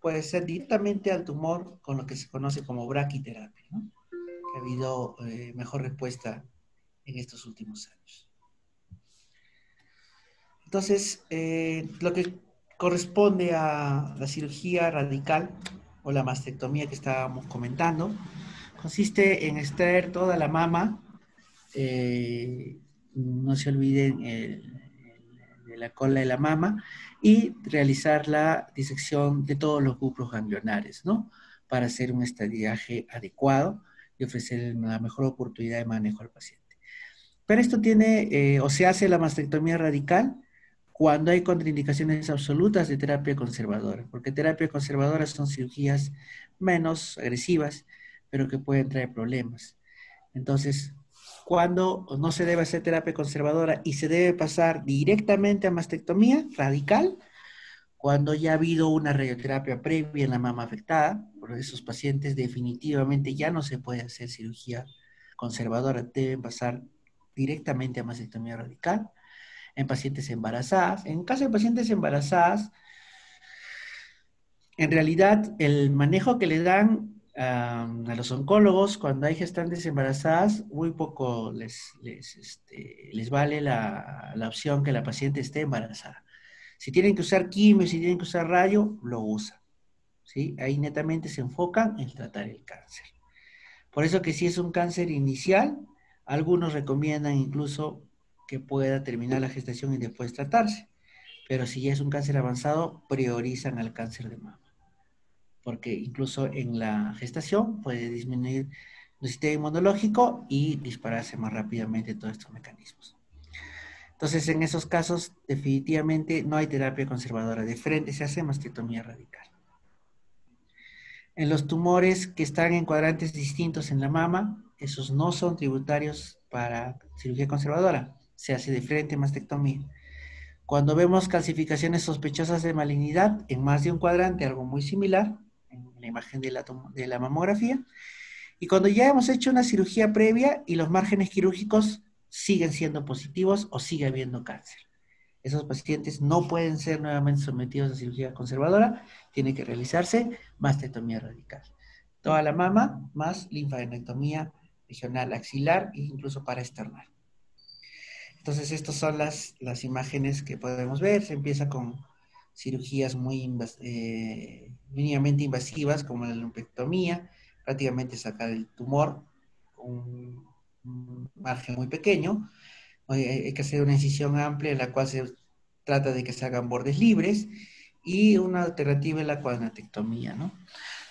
[SPEAKER 1] puede ser directamente al tumor con lo que se conoce como braquiterapia, ¿no? que ha habido eh, mejor respuesta en estos últimos años. Entonces, eh, lo que corresponde a la cirugía radical o la mastectomía que estábamos comentando, consiste en extraer toda la mama, eh, no se olviden de la cola de la mama, y realizar la disección de todos los grupos ganglionares, ¿no? Para hacer un estadiaje adecuado y ofrecer la mejor oportunidad de manejo al paciente. Pero esto tiene, eh, o se hace la mastectomía radical cuando hay contraindicaciones absolutas de terapia conservadora, porque terapia conservadora son cirugías menos agresivas, pero que pueden traer problemas. Entonces, cuando no se debe hacer terapia conservadora y se debe pasar directamente a mastectomía radical, cuando ya ha habido una radioterapia previa en la mama afectada, por esos pacientes definitivamente ya no se puede hacer cirugía conservadora, deben pasar directamente a mastectomía radical. En pacientes embarazadas, en caso de pacientes embarazadas, en realidad el manejo que le dan a los oncólogos, cuando hay gestantes embarazadas, muy poco les, les, este, vale la, la, opción que la paciente esté embarazada. Si tienen que usar quimio, si tienen que usar radio, lo usan. ¿sí? Ahí netamente se enfocan en tratar el cáncer. Por eso que si es un cáncer inicial, algunos recomiendan incluso que pueda terminar la gestación y después tratarse. Pero si ya es un cáncer avanzado, priorizan al cáncer de mama porque incluso en la gestación puede disminuir el sistema inmunológico y dispararse más rápidamente todos estos mecanismos. Entonces, en esos casos, definitivamente no hay terapia conservadora. De frente se hace mastectomía radical. En los tumores que están en cuadrantes distintos en la mama, esos no son tributarios para cirugía conservadora. Se hace de frente mastectomía. Cuando vemos calcificaciones sospechosas de malignidad en más de un cuadrante, algo muy similar, la imagen de la, de la mamografía. Y cuando ya hemos hecho una cirugía previa y los márgenes quirúrgicos siguen siendo positivos o sigue habiendo cáncer. Esos pacientes no pueden ser nuevamente sometidos a cirugía conservadora, tiene que realizarse mastectomía radical. Toda la mama más linfadenectomía regional axilar e incluso para externar. Entonces, estas son las, las imágenes que podemos ver. Se empieza con cirugías muy eh, mínimamente invasivas, como la lumpectomía, prácticamente sacar el tumor con un margen muy pequeño. Hay que hacer una incisión amplia en la cual se trata de que se hagan bordes libres y una alternativa es la cuadranatectomía, ¿no?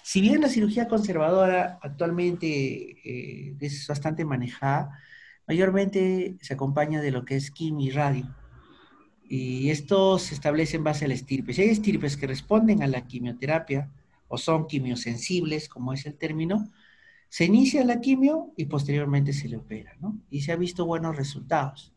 [SPEAKER 1] Si bien la cirugía conservadora actualmente eh, es bastante manejada, mayormente se acompaña de lo que es quimio y radio. Y esto se establece en base a estirpe. Si hay estirpes que responden a la quimioterapia o son quimiosensibles, como es el término, se inicia la quimio y posteriormente se le opera, ¿no? Y se ha visto buenos resultados,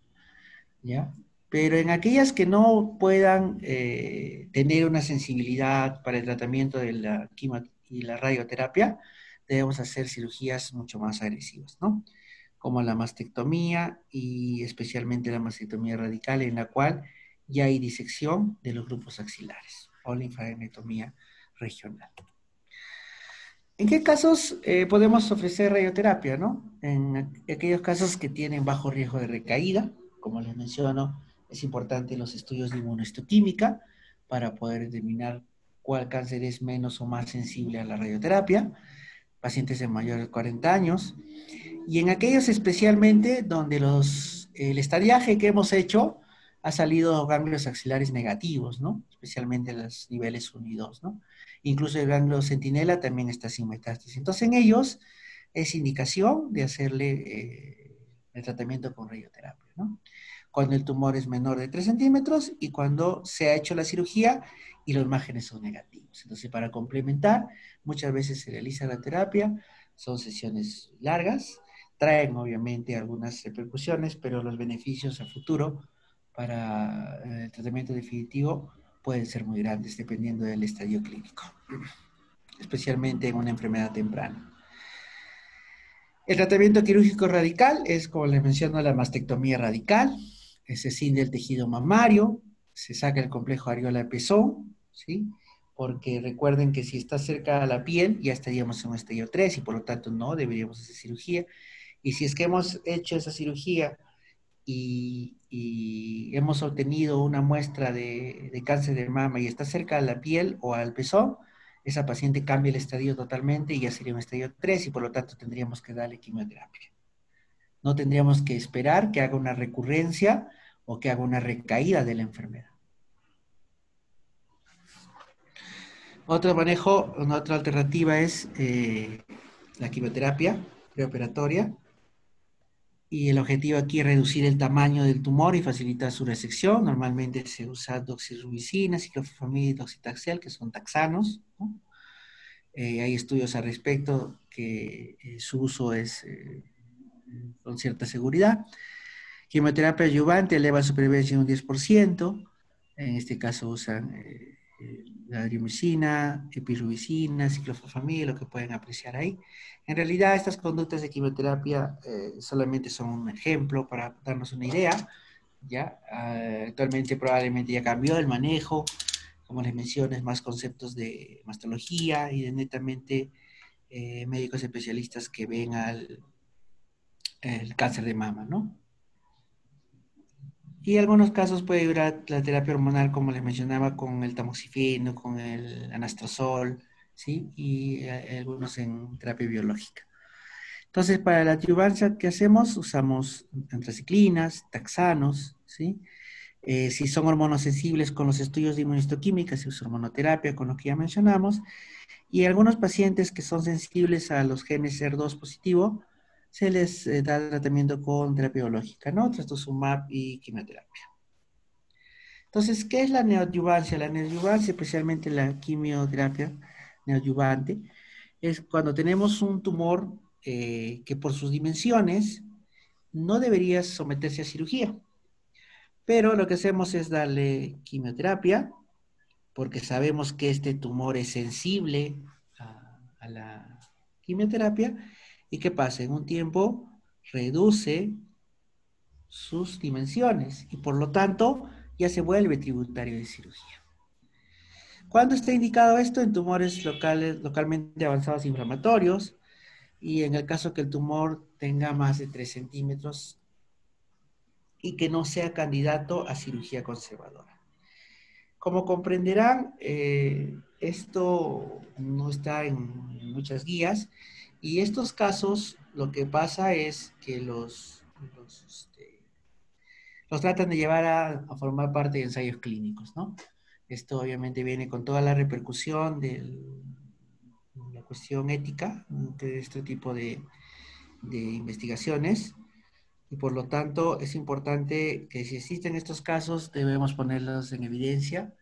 [SPEAKER 1] ¿ya? Pero en aquellas que no puedan eh, tener una sensibilidad para el tratamiento de la quimio y la radioterapia, debemos hacer cirugías mucho más agresivas, ¿no? Como la mastectomía y especialmente la mastectomía radical, en la cual ya hay disección de los grupos axilares o linfadenectomía regional. ¿En qué casos eh, podemos ofrecer radioterapia? ¿no? En aquellos casos que tienen bajo riesgo de recaída, como les menciono, es importante los estudios de inmunohistoquímica para poder determinar cuál cáncer es menos o más sensible a la radioterapia, pacientes de mayores de 40 años, y en aquellos especialmente donde los, el estadiaje que hemos hecho ha salido ganglios axilares negativos, ¿no? Especialmente en los niveles 1 y 2, ¿no? Incluso el ganglio centinela también está sin metástasis. Entonces, en ellos es indicación de hacerle eh, el tratamiento con radioterapia, ¿no? Cuando el tumor es menor de 3 centímetros y cuando se ha hecho la cirugía y los márgenes son negativos. Entonces, para complementar, muchas veces se realiza la terapia, son sesiones largas, traen obviamente algunas repercusiones, pero los beneficios a futuro para eh, el tratamiento definitivo pueden ser muy grandes dependiendo del estadio clínico, especialmente en una enfermedad temprana. El tratamiento quirúrgico radical es, como les menciono, la mastectomía radical. Se cinde el tejido mamario, se saca el complejo areola pezón, ¿sí? Porque recuerden que si está cerca a la piel, ya estaríamos en un estadio 3 y por lo tanto no deberíamos hacer cirugía. Y si es que hemos hecho esa cirugía y, hemos obtenido una muestra de, cáncer de mama y está cerca a la piel o al pezón, esa paciente cambia el estadio totalmente y ya sería un estadio 3 y por lo tanto tendríamos que darle quimioterapia. No tendríamos que esperar que haga una recurrencia o que haga una recaída de la enfermedad. Otro manejo, otra alternativa es eh, la quimioterapia preoperatoria y el objetivo aquí es reducir el tamaño del tumor y facilitar su resección. Normalmente se usa doxirubicina, ciclofosfamida y doxitaxel, que son taxanos. Eh, hay estudios al respecto que eh, su uso es eh, con cierta seguridad. Quimioterapia adyuvante eleva la supervivencia en un 10%. En este caso usan la adriamicina, epirubicina, ciclofosfamida, lo que pueden apreciar ahí. En realidad, estas conductas de quimioterapia eh, solamente son un ejemplo para darnos una idea. ¿ya? Ah, actualmente probablemente ya cambió el manejo, como les mencioné, más conceptos de mastología y de netamente eh, médicos especialistas que ven al el cáncer de mama, ¿no? Y en algunos casos puede durar la terapia hormonal, como les mencionaba, con el tamoxifeno, con el anastrozol, ¿sí? Y eh, algunos en terapia biológica. Entonces, para la adyuvancia, ¿qué hacemos? Usamos antraciclinas, taxanos, ¿sí? Eh, si son hormonosensibles con los estudios de inmunistoquímica, se usa hormonoterapia, con lo que ya mencionamos. Y algunos pacientes que son sensibles a los genes SER2 positivo, se les eh, da tratamiento con terapia biológica, ¿no? Trastuzumab y quimioterapia. Entonces, ¿qué es la neoadyuvancia? La neoadyuvancia, especialmente la quimioterapia neoadyuvante, es cuando tenemos un tumor eh, que por sus dimensiones no debería someterse a cirugía. Pero lo que hacemos es darle quimioterapia, porque sabemos que este tumor es sensible a la quimioterapia, ¿Y qué pasa? En un tiempo reduce sus dimensiones y por lo tanto ya se vuelve tributario de cirugía. ¿Cuándo está indicado esto? En tumores locales, localmente avanzados inflamatorios y en el caso que el tumor tenga más de 3 centímetros y que no sea candidato a cirugía conservadora. Como comprenderán, eh, esto no está en muchas guías y estos casos lo que pasa es que los, los, este, tratan de llevar a, formar parte de ensayos clínicos, ¿no? Esto obviamente viene con toda la repercusión de la cuestión ética de este tipo de, de investigaciones y por lo tanto es importante que si existen estos casos debemos ponerlos en evidencia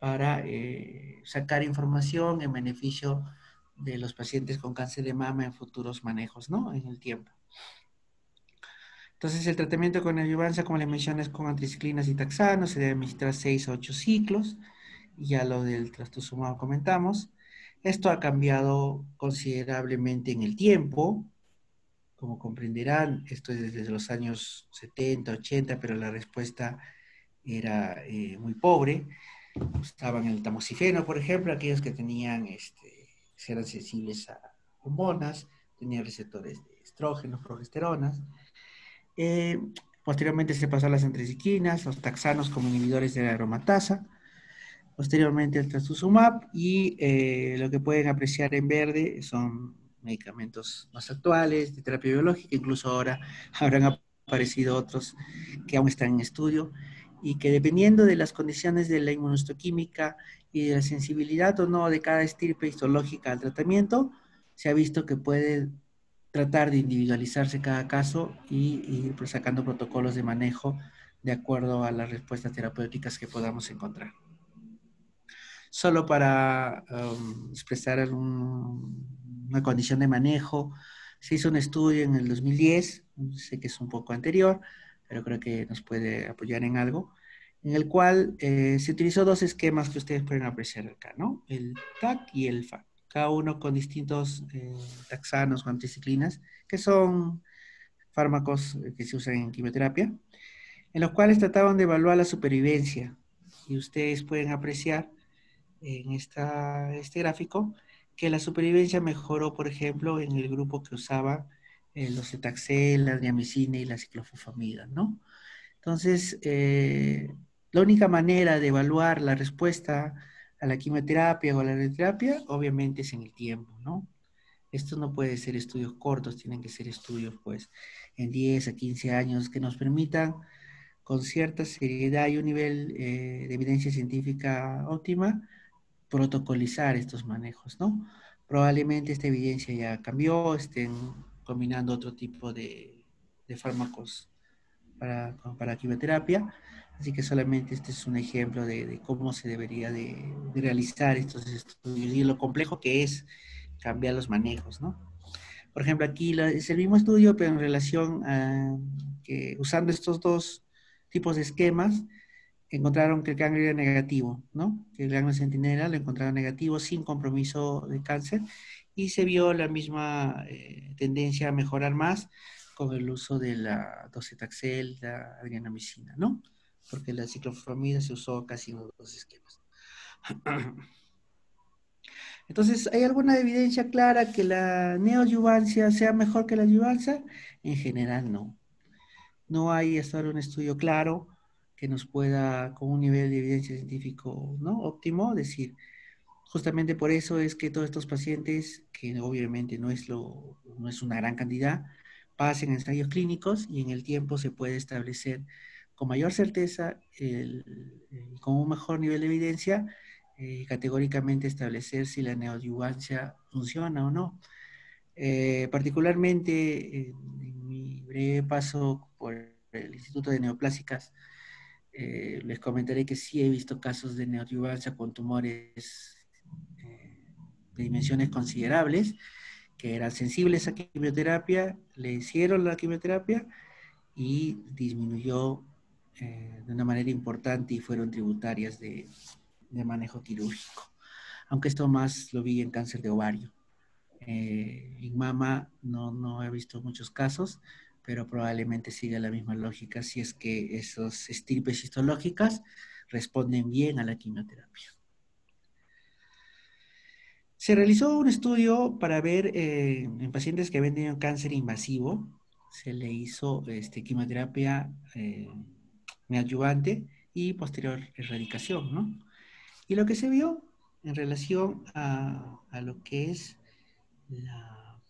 [SPEAKER 1] para eh, sacar información en beneficio de los pacientes con cáncer de mama en futuros manejos, ¿no? En el tiempo. Entonces, el tratamiento con ayuvanza, como le mencioné, es con anticiclinas y taxanos, se debe administrar 6 a 8 ciclos, ya lo del trastuzumab comentamos. Esto ha cambiado considerablemente en el tiempo, como comprenderán, esto es desde los años 70, 80, pero la respuesta era eh, muy pobre. Estaban el tamoxifeno, por ejemplo, aquellos que tenían, este, eran sensibles a hormonas, tenían receptores de estrógenos, progesteronas. Eh, posteriormente se pasó a las antriciquinas, los taxanos como inhibidores de la aromatasa. Posteriormente el trastuzumab y eh, lo que pueden apreciar en verde son medicamentos más actuales de terapia biológica, incluso ahora habrán aparecido otros que aún están en estudio y que dependiendo de las condiciones de la inmunohistoquímica y de la sensibilidad o no de cada estirpe histológica al tratamiento, se ha visto que puede tratar de individualizarse cada caso y ir sacando protocolos de manejo de acuerdo a las respuestas terapéuticas que podamos encontrar. Solo para um, expresar un, una condición de manejo. Se hizo un estudio en el 2010, sé que es un poco anterior, pero creo que nos puede apoyar en algo, en el cual eh, se utilizó dos esquemas que ustedes pueden apreciar acá, ¿no? El TAC y el FAC, cada uno con distintos eh, taxanos o anticiclinas, que son fármacos que se usan en quimioterapia, en los cuales trataban de evaluar la supervivencia. Y ustedes pueden apreciar en esta, este gráfico que la supervivencia mejoró, por ejemplo, en el grupo que usaba eh, los cetaxel, la diamicina y la ciclofosfamida, ¿no? Entonces, eh, la única manera de evaluar la respuesta a la quimioterapia o a la radioterapia, obviamente, es en el tiempo, ¿no? Esto no puede ser estudios cortos, tienen que ser estudios, pues, en 10 a 15 años que nos permitan, con cierta seriedad y un nivel eh, de evidencia científica óptima, protocolizar estos manejos, ¿no? Probablemente esta evidencia ya cambió, estén combinando otro tipo de, fármacos para, para, quimioterapia, así que solamente este es un ejemplo de, cómo se debería de, realizar estos estudios y lo complejo que es cambiar los manejos, ¿no? Por ejemplo, aquí es el mismo estudio, pero en relación a que usando estos dos tipos de esquemas, encontraron que el cáncer era negativo, ¿no? Que el ganglio centinela lo encontraron negativo sin compromiso de cáncer y se vio la misma eh, tendencia a mejorar más con el uso de la docetaxel, la adrianamicina, ¿no? Porque la ciclofosfamida se usó casi en los dos esquemas. Entonces, ¿hay alguna evidencia clara que la neoadyuvancia sea mejor que la adyuvancia? En general, no. No hay hasta ahora un estudio claro que nos pueda, con un nivel de evidencia científico ¿no? óptimo, decir, justamente por eso es que todos estos pacientes, que obviamente no es, lo, no es una gran cantidad, pasen ensayos clínicos y en el tiempo se puede establecer con mayor certeza y con un mejor nivel de evidencia, eh, categóricamente establecer si la neoadyuvancia funciona o no. Eh, particularmente en mi breve paso por el Instituto de Neoplásicas, eh, les comentaré que sí he visto casos de neoadyuvancia con tumores de dimensiones considerables que eran sensibles a quimioterapia, le hicieron la quimioterapia y disminuyó eh, de una manera importante y fueron tributarias de, manejo quirúrgico. Aunque esto más lo vi en cáncer de ovario. en mama no, no he visto muchos casos, pero probablemente siga la misma lógica si es que esas estirpes histológicas responden bien a la quimioterapia. Se realizó un estudio para ver eh, en pacientes que habían tenido cáncer invasivo se le hizo este, quimioterapia eh, y posterior erradicación, ¿no? Y lo que se vio en relación a, lo que es la,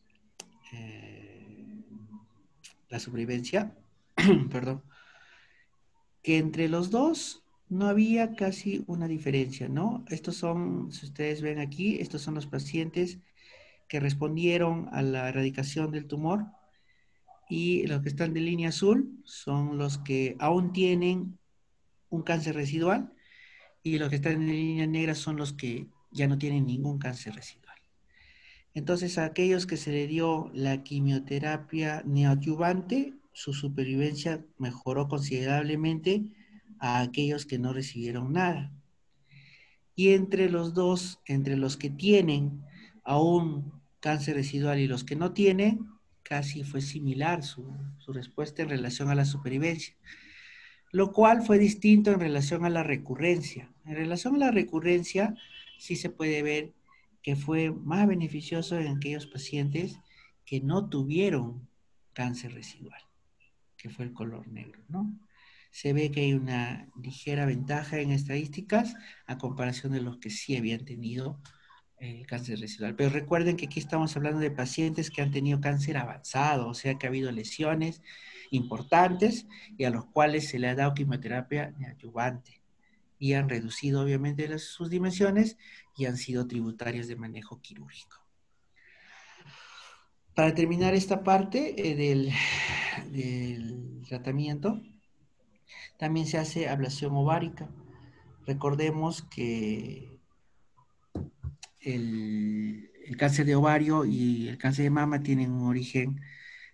[SPEAKER 1] eh, la supervivencia, perdón, que entre los dos no había casi una diferencia, ¿no? Estos son, si ustedes ven aquí, estos son los pacientes que respondieron a la erradicación del tumor y los que están de línea azul son los que aún tienen un cáncer residual y los que están en línea negra son los que ya no tienen ningún cáncer residual. Entonces, a aquellos que se le dio la quimioterapia neoadyuvante, su supervivencia mejoró considerablemente a aquellos que no recibieron nada. Y entre los dos, entre los que tienen aún cáncer residual y los que no tienen, casi fue similar su, respuesta en relación a la supervivencia, lo cual fue distinto en relación a la recurrencia. En relación a la recurrencia, sí se puede ver que fue más beneficioso en aquellos pacientes que no tuvieron cáncer residual, que fue el color negro, ¿no? Se ve que hay una ligera ventaja en estadísticas a comparación de los que sí habían tenido el cáncer residual. Pero recuerden que aquí estamos hablando de pacientes que han tenido cáncer avanzado, o sea que ha habido lesiones importantes y a los cuales se le ha dado quimioterapia neoadyuvante y han reducido obviamente sus dimensiones y han sido tributarios de manejo quirúrgico. Para terminar esta parte eh, del tratamiento, también se hace ablación ovárica. Recordemos que el, cáncer de ovario y el cáncer de mama tienen un origen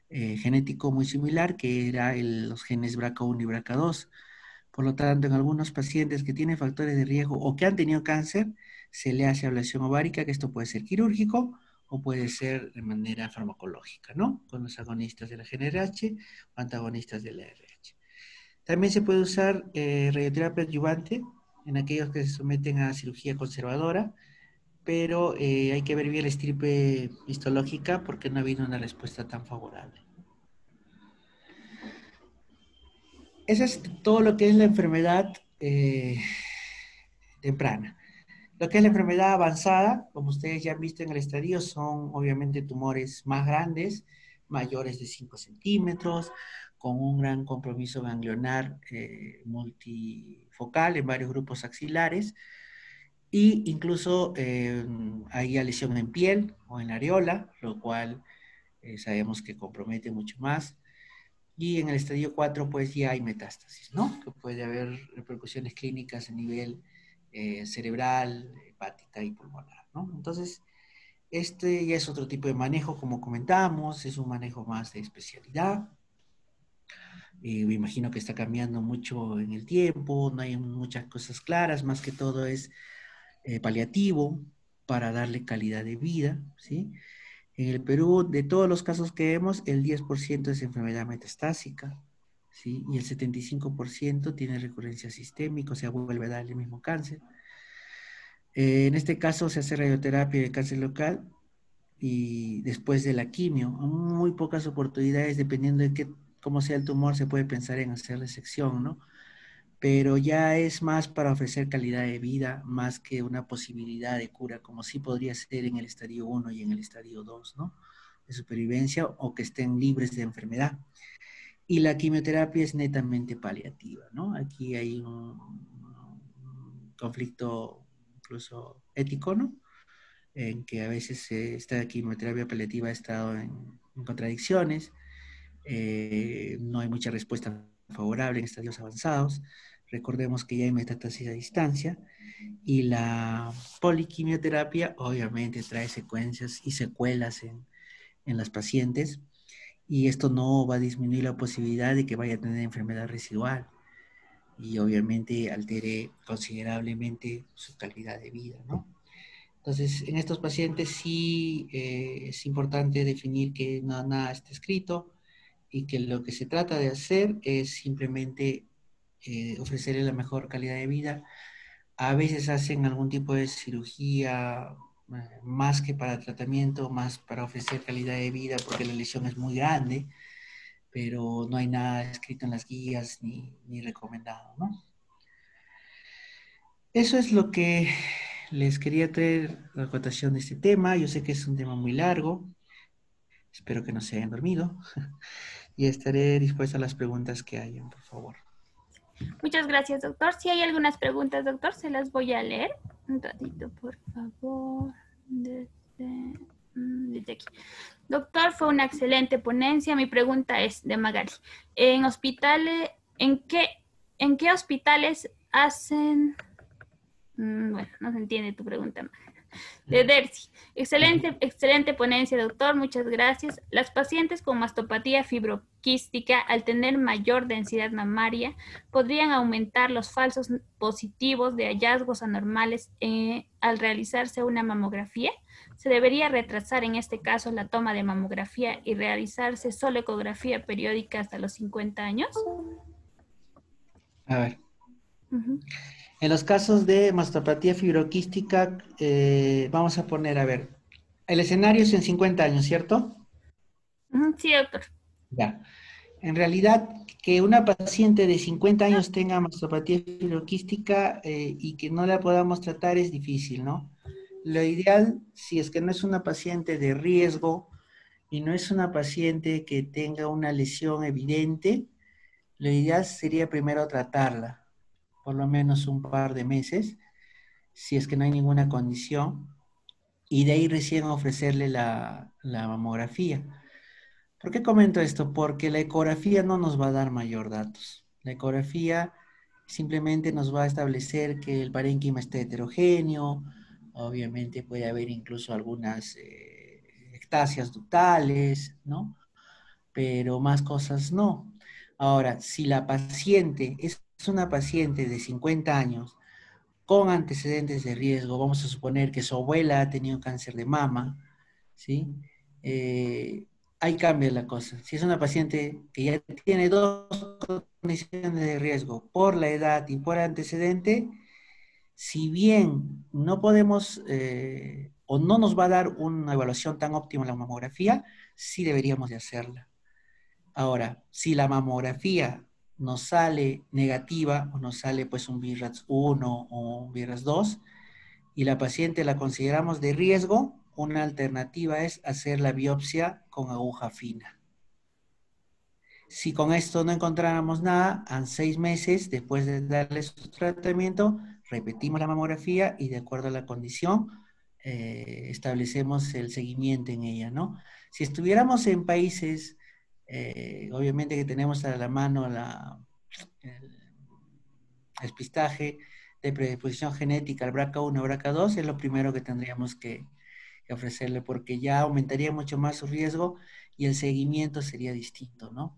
[SPEAKER 1] eh, genético muy similar, que era los genes BRCA1 y BRCA2. Por lo tanto, en algunos pacientes que tienen factores de riesgo o que han tenido cáncer, se le hace ablación ovárica, que esto puede ser quirúrgico o puede ser de manera farmacológica, ¿no? Con los agonistas de la GNRH o antagonistas de la RH. También se puede usar eh, radioterapia adyuvante en aquellos que se someten a cirugía conservadora, pero eh, hay que ver bien la estripe histológica porque no ha habido una respuesta tan favorable. Eso es todo lo que es la enfermedad eh, temprana. Lo que es la enfermedad avanzada, como ustedes ya han visto en el estadio, son obviamente tumores más grandes, mayores de 5 centímetros, con un gran compromiso ganglionar eh, multifocal en varios grupos axilares, y incluso eh, hay lesión en piel o en areola, lo cual eh, sabemos que compromete mucho más. Y en el estadio 4, pues ya hay metástasis, ¿no? Que puede haber repercusiones clínicas a nivel eh, cerebral, hepática y pulmonar, ¿no? Entonces, este ya es otro tipo de manejo, como comentábamos, es un manejo más de especialidad. Me imagino que está cambiando mucho en el tiempo, no hay muchas cosas claras, más que todo es eh, paliativo para darle calidad de vida, ¿sí? En el Perú, de todos los casos que vemos, el 10% es enfermedad metastásica, ¿sí? Y el 75% tiene recurrencia sistémica, o sea, vuelve a dar el mismo cáncer. Eh, en este caso se hace radioterapia de cáncer local y después de la quimio, muy pocas oportunidades, dependiendo de qué, cómo sea el tumor, se puede pensar en hacer resección, ¿no? pero ya es más para ofrecer calidad de vida más que una posibilidad de cura, como sí podría ser en el estadio 1 y en el estadio 2, ¿no? De supervivencia o que estén libres de enfermedad. Y la quimioterapia es netamente paliativa, ¿no? Aquí hay un, conflicto incluso ético, ¿no? En que a veces esta quimioterapia paliativa ha estado en, contradicciones, eh, no hay mucha respuesta favorable en estadios avanzados. Recordemos que ya hay metástasis a distancia y la poliquimioterapia obviamente trae secuencias y secuelas en, en las pacientes y esto no va a disminuir la posibilidad de que vaya a tener enfermedad residual y obviamente altere considerablemente su calidad de vida, ¿no? Entonces, en estos pacientes sí eh, es importante definir que no, nada está escrito y que lo que se trata de hacer es simplemente eh, ofrecerle la mejor calidad de vida. A veces hacen algún tipo de cirugía eh, más que para tratamiento, más para ofrecer calidad de vida porque la lesión es muy grande. pero no hay nada escrito en las guías ni, ni recomendado. Eso es lo que les quería traer la acotación de este tema. Yo sé que es un tema muy largo. Espero que no se hayan dormido. y estaré dispuesta a las preguntas que hayan, por favor.
[SPEAKER 2] Muchas gracias, doctor. Si hay algunas preguntas, doctor, se las voy a leer. Un ratito, por favor. Desde, mm, aquí. Doctor, fue una excelente ponencia. Mi pregunta es de Magali. En hospitales, ¿en qué, en qué hospitales hacen Mm, bueno, no se entiende tu pregunta. De Dersi. Excelente, excelente ponencia, doctor. Muchas gracias. Las pacientes con mastopatía fibroquística, al tener mayor densidad mamaria, podrían aumentar los falsos positivos de hallazgos anormales eh, al realizarse una mamografía. ¿Se debería retrasar en este caso la toma de mamografía y realizarse solo ecografía periódica hasta los 50 años?
[SPEAKER 1] A ver. En los casos de mastopatía fibroquística, eh, vamos a poner, a ver, el escenario es en 50 años, ¿cierto?
[SPEAKER 2] Sí, doctor.
[SPEAKER 1] Ya. En realidad, que una paciente de 50 años tenga mastopatía fibroquística eh, y que no la podamos tratar es difícil, ¿no? Lo ideal, si es que no es una paciente de riesgo y no es una paciente que tenga una lesión evidente, lo ideal sería primero tratarla por lo menos un par de meses, si es que no hay ninguna condición, y de ahí recién ofrecerle la, mamografía. ¿Por qué comento esto? Porque la ecografía no nos va a dar mayor datos. La ecografía simplemente nos va a establecer que el parénquima está heterogéneo, obviamente puede haber incluso algunas eh, ectasias ductales, ¿no? Pero más cosas no. Ahora, si la paciente es es una paciente de 50 años con antecedentes de riesgo, vamos a suponer que su abuela ha tenido cáncer de mama, ¿sí? Eh, ahí cambia la cosa. Si es una paciente que ya tiene dos condiciones de riesgo por la edad y por antecedente, si bien no podemos eh, o no nos va a dar una evaluación tan óptima la mamografía, sí deberíamos de hacerla. Ahora, si la mamografía nos sale negativa o nos sale pues un BIRATS 1 o un BIRATS 2 y la paciente la consideramos de riesgo, una alternativa es hacer la biopsia con aguja fina. Si con esto no encontráramos nada, en seis meses después de darle su tratamiento, repetimos la mamografía y de acuerdo a la condición, eh, establecemos el seguimiento en ella, ¿no? Si estuviéramos en países eh, obviamente que tenemos a la mano la, el despistaje de predisposición genética al BRCA1 BRCA2, es lo primero que tendríamos que, ofrecerle porque ya aumentaría mucho más su riesgo y el seguimiento sería distinto, ¿no?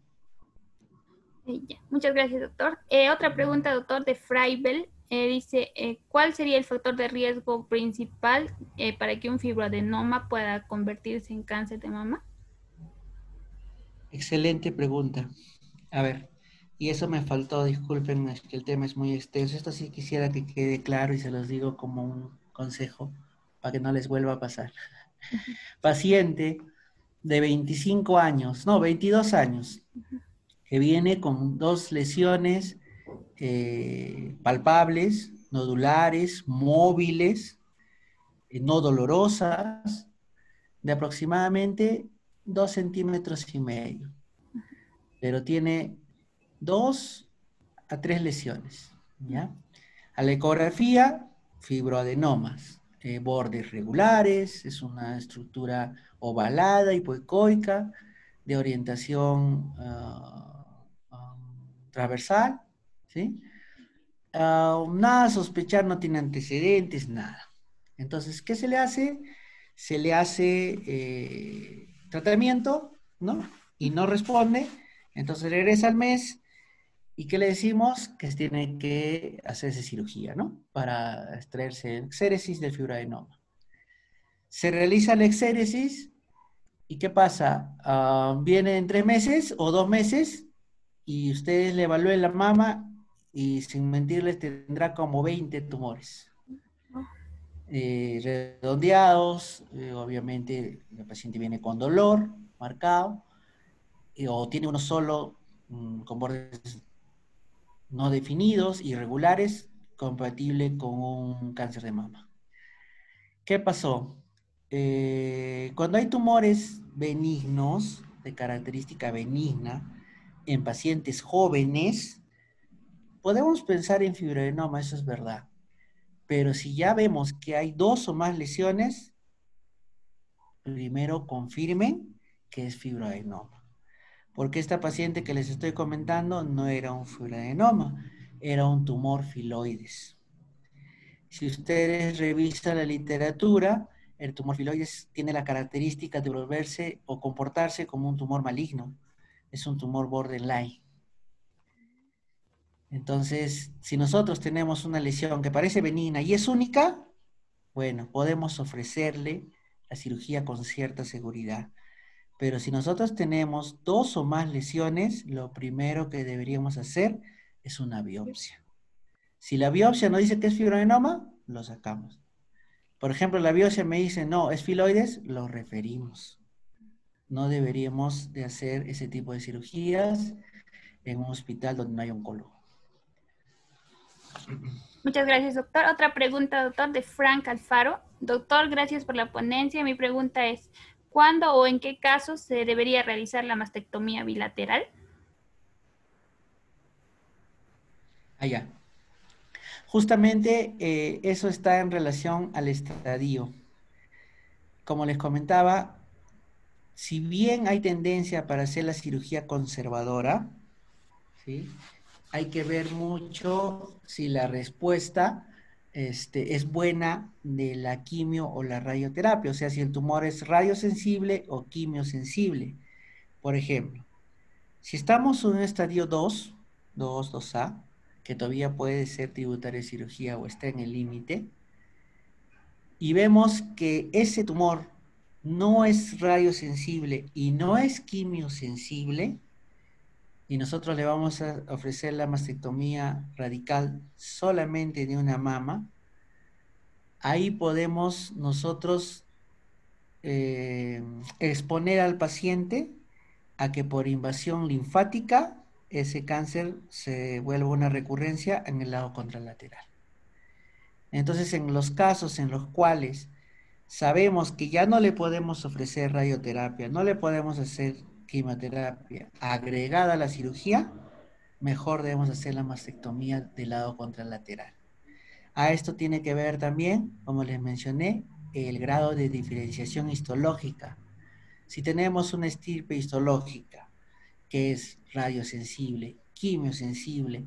[SPEAKER 2] Muchas gracias, doctor. Eh, otra pregunta, doctor, de Freibel. Eh, dice, ¿cuál sería el factor de riesgo principal para que un fibroadenoma pueda convertirse en cáncer de mama?
[SPEAKER 1] Excelente pregunta. A ver, y eso me faltó, disculpen, es que el tema es muy extenso. Esto sí quisiera que quede claro y se los digo como un consejo para que no les vuelva a pasar. Paciente de 25 años, no, 22 años, que viene con dos lesiones eh, palpables, nodulares, móviles, eh, no dolorosas, de aproximadamente dos centímetros y medio, pero tiene dos a tres lesiones, ¿ya? A la ecografía, fibroadenomas, eh, bordes regulares, es una estructura ovalada, hipoecoica, de orientación ah, ah, transversal, ¿sí? Ah, nada a sospechar, no tiene antecedentes, nada. Entonces, ¿qué se le hace? Se le hace eh, tratamiento, ¿no? Y no responde, entonces regresa al mes y ¿qué le decimos? Que tiene que hacerse cirugía, ¿no? Para extraerse el exéresis del fibroadenoma. Se realiza la exéresis y ¿qué pasa? Ah, viene en tres meses o dos meses y ustedes le evalúen la mama y sin mentirles tendrá como 20 tumores. Eh, redondeados, eh, obviamente el paciente viene con dolor marcado, o tiene uno solo mm, con bordes no definidos, irregulares, compatible con un cáncer de mama. ¿Qué pasó? Eh, cuando hay tumores benignos, de característica benigna, en pacientes jóvenes, podemos pensar en fibroadenoma, eso es verdad. Pero si ya vemos que hay dos o más lesiones, primero confirmen que es fibroadenoma. Porque esta paciente que les estoy comentando no era un fibroadenoma, era un tumor filoides. Si ustedes revisan la literatura, el tumor filoides tiene la característica de volverse o comportarse como un tumor maligno. Es un tumor borderline. Entonces, si nosotros tenemos una lesión que parece benigna y es única, bueno, podemos ofrecerle la cirugía con cierta seguridad. Pero si nosotros tenemos dos o más lesiones, lo primero que deberíamos hacer es una biopsia. Si la biopsia no dice que es fibroadenoma, lo sacamos. Por ejemplo, la biopsia me dice, no, es filoides, lo referimos. No deberíamos de hacer ese tipo de cirugías en un hospital donde no hay oncólogo.
[SPEAKER 2] Muchas gracias, doctor. Otra pregunta, doctor, de Frank Alfaro. Doctor, gracias por la ponencia. Mi pregunta es, ¿cuándo o en qué casos se debería realizar la mastectomía bilateral?
[SPEAKER 1] Allá. Justamente eh, eso está en relación al estadio. Como les comentaba, si bien hay tendencia para hacer la cirugía conservadora, ¿sí? Hay que ver mucho si la respuesta este, es buena de la quimio o la radioterapia, o sea, si el tumor es radiosensible o quimiosensible. Por ejemplo, si estamos en un estadio 2, 2, 2A, que todavía puede ser tributaria de cirugía o está en el límite, y vemos que ese tumor no es radiosensible y no es quimiosensible, y nosotros le vamos a ofrecer la mastectomía radical solamente de una mama, ahí podemos nosotros eh, exponer al paciente a que por invasión linfática ese cáncer se vuelva una recurrencia en el lado contralateral. Entonces, en los casos en los cuales sabemos que ya no le podemos ofrecer radioterapia, no le podemos hacer quimioterapia agregada a la cirugía, mejor debemos hacer la mastectomía del lado contralateral. A esto tiene que ver también, como les mencioné, el grado de diferenciación histológica. Si tenemos una estirpe histológica que es radiosensible, quimiosensible,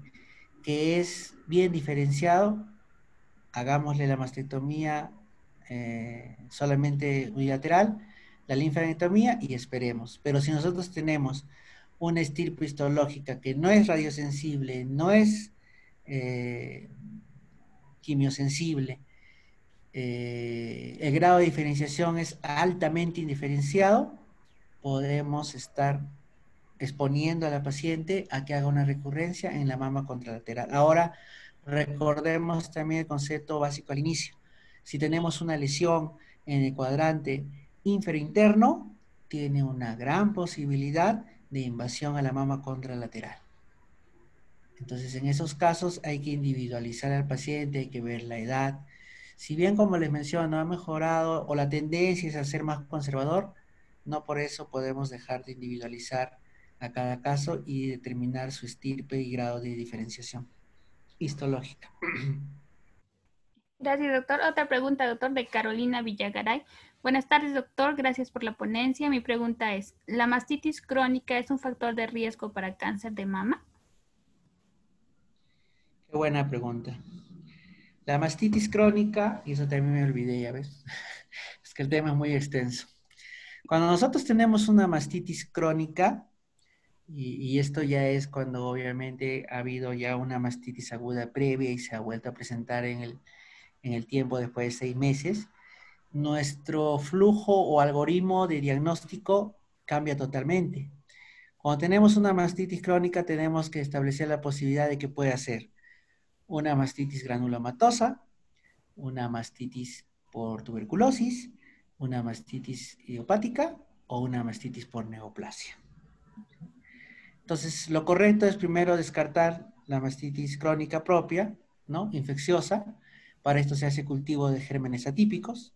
[SPEAKER 1] que es bien diferenciado, hagámosle la mastectomía eh, solamente unilateral la linfadenectomía y esperemos. Pero si nosotros tenemos una estirpe histológica que no es radiosensible, no es eh, quimiosensible, eh, el grado de diferenciación es altamente indiferenciado, podemos estar exponiendo a la paciente a que haga una recurrencia en la mama contralateral. Ahora, recordemos también el concepto básico al inicio. Si tenemos una lesión en el cuadrante interno tiene una gran posibilidad de invasión a la mama contralateral. Entonces, en esos casos hay que individualizar al paciente, hay que ver la edad. Si bien, como les menciono, ha mejorado o la tendencia es a ser más conservador, no por eso podemos dejar de individualizar a cada caso y determinar su estirpe y grado de diferenciación histológica.
[SPEAKER 2] Gracias, doctor. Otra pregunta, doctor, de Carolina Villagaray. Buenas tardes, doctor. Gracias por la ponencia. Mi pregunta es, ¿la mastitis crónica es un factor de riesgo para cáncer de mama?
[SPEAKER 1] Qué buena pregunta. La mastitis crónica, y eso también me olvidé, ya ves, es que el tema es muy extenso. Cuando nosotros tenemos una mastitis crónica, y, esto ya es cuando obviamente ha habido ya una mastitis aguda previa y se ha vuelto a presentar en el, en el tiempo después de seis meses, nuestro flujo o algoritmo de diagnóstico cambia totalmente. Cuando tenemos una mastitis crónica, tenemos que establecer la posibilidad de que pueda ser una mastitis granulomatosa, una mastitis por tuberculosis, una mastitis idiopática o una mastitis por neoplasia. Entonces, lo correcto es primero descartar la mastitis crónica propia, ¿no? Infecciosa. Para esto se hace cultivo de gérmenes atípicos.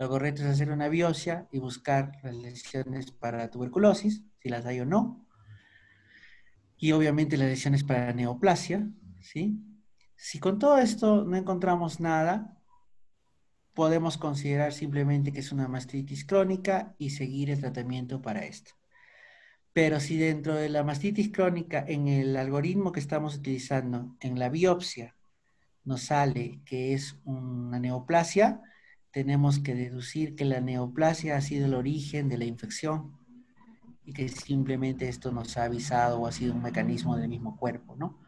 [SPEAKER 1] Lo correcto es hacer una biopsia y buscar las lesiones para tuberculosis, si las hay o no. Y obviamente las lesiones para neoplasia, ¿sí? Si con todo esto no encontramos nada, podemos considerar simplemente que es una mastitis crónica y seguir el tratamiento para esto. Pero si dentro de la mastitis crónica, en el algoritmo que estamos utilizando, en la biopsia, nos sale que es una neoplasia, tenemos que deducir que la neoplasia ha sido el origen de la infección y que simplemente esto nos ha avisado o ha sido un mecanismo del mismo cuerpo, ¿no?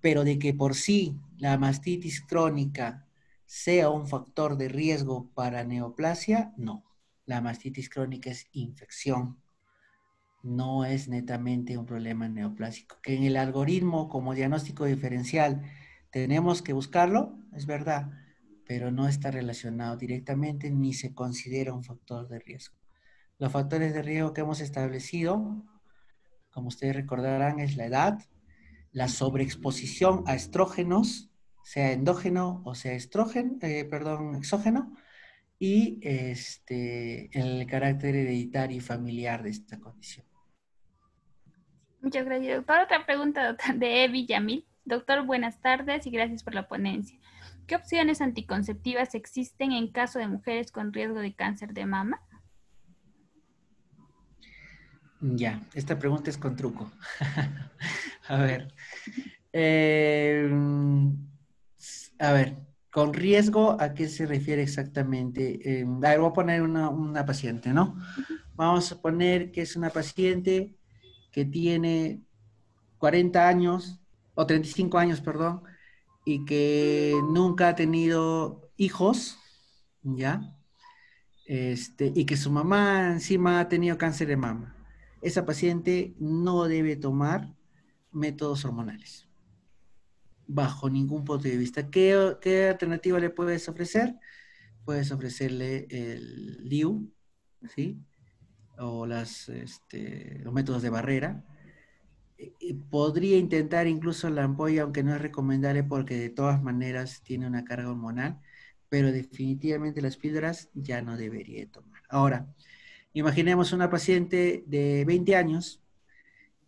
[SPEAKER 1] Pero de que por sí la mastitis crónica sea un factor de riesgo para neoplasia, no. La mastitis crónica es infección no es netamente un problema neoplásico. Que en el algoritmo como diagnóstico diferencial tenemos que buscarlo, es verdad, pero no está relacionado directamente ni se considera un factor de riesgo. Los factores de riesgo que hemos establecido, como ustedes recordarán, es la edad, la sobreexposición a estrógenos, sea endógeno o sea estrógeno, eh, perdón, exógeno, y este, el carácter hereditario y familiar de esta condición.
[SPEAKER 2] Muchas gracias, doctor. Otra pregunta de Evi Yamil. Doctor, buenas tardes y gracias por la ponencia. ¿Qué opciones anticonceptivas existen en caso de mujeres con riesgo de cáncer de mama?
[SPEAKER 1] Ya, esta pregunta es con truco. a ver. Eh, a ver, con riesgo, ¿a qué se refiere exactamente? Eh, a ver, voy a poner una, una paciente, ¿no? Vamos a poner que es una paciente que tiene 40 años, o 35 años, perdón, y que nunca ha tenido hijos, ¿ya? Este, y que su mamá encima ha tenido cáncer de mama. Esa paciente no debe tomar métodos hormonales, bajo ningún punto de vista. ¿Qué, alternativa le puedes ofrecer? Puedes ofrecerle el LIU, ¿sí? o las, este, los métodos de barrera. Podría intentar incluso la ampolla, aunque no es recomendable porque de todas maneras tiene una carga hormonal, pero definitivamente las píldoras ya no debería tomar. Ahora, imaginemos una paciente de 20 años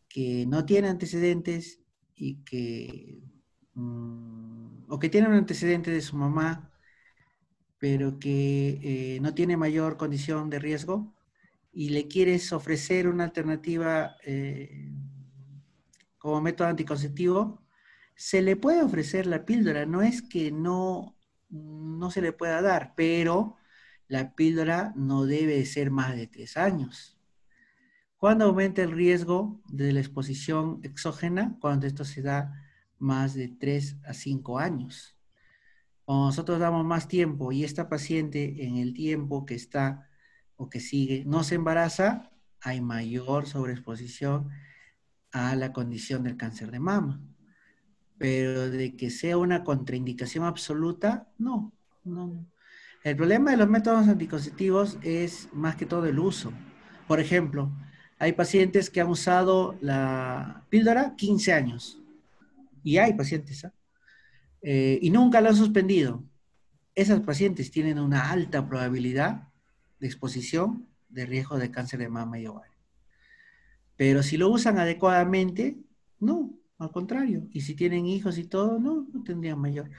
[SPEAKER 1] que no tiene antecedentes y que, mm, o que tiene un antecedente de su mamá, pero que eh, no tiene mayor condición de riesgo, y le quieres ofrecer una alternativa eh, como método anticonceptivo, se le puede ofrecer la píldora. No es que no, no se le pueda dar, pero la píldora no debe ser más de tres años. ¿Cuándo aumenta el riesgo de la exposición exógena? Cuando esto se da más de tres a cinco años. Cuando nosotros damos más tiempo y esta paciente en el tiempo que está o que sigue no se embaraza, hay mayor sobreexposición a la condición del cáncer de mama. Pero de que sea una contraindicación absoluta, no, no. El problema de los métodos anticonceptivos es más que todo el uso. Por ejemplo, hay pacientes que han usado la píldora 15 años. Y hay pacientes, ¿ah? eh, y nunca la han suspendido. Esas pacientes tienen una alta probabilidad de exposición de riesgo de cáncer de mama y ovario. Pero si lo usan adecuadamente, no, al contrario. Y si tienen hijos y todo, no, no tendrían mayor.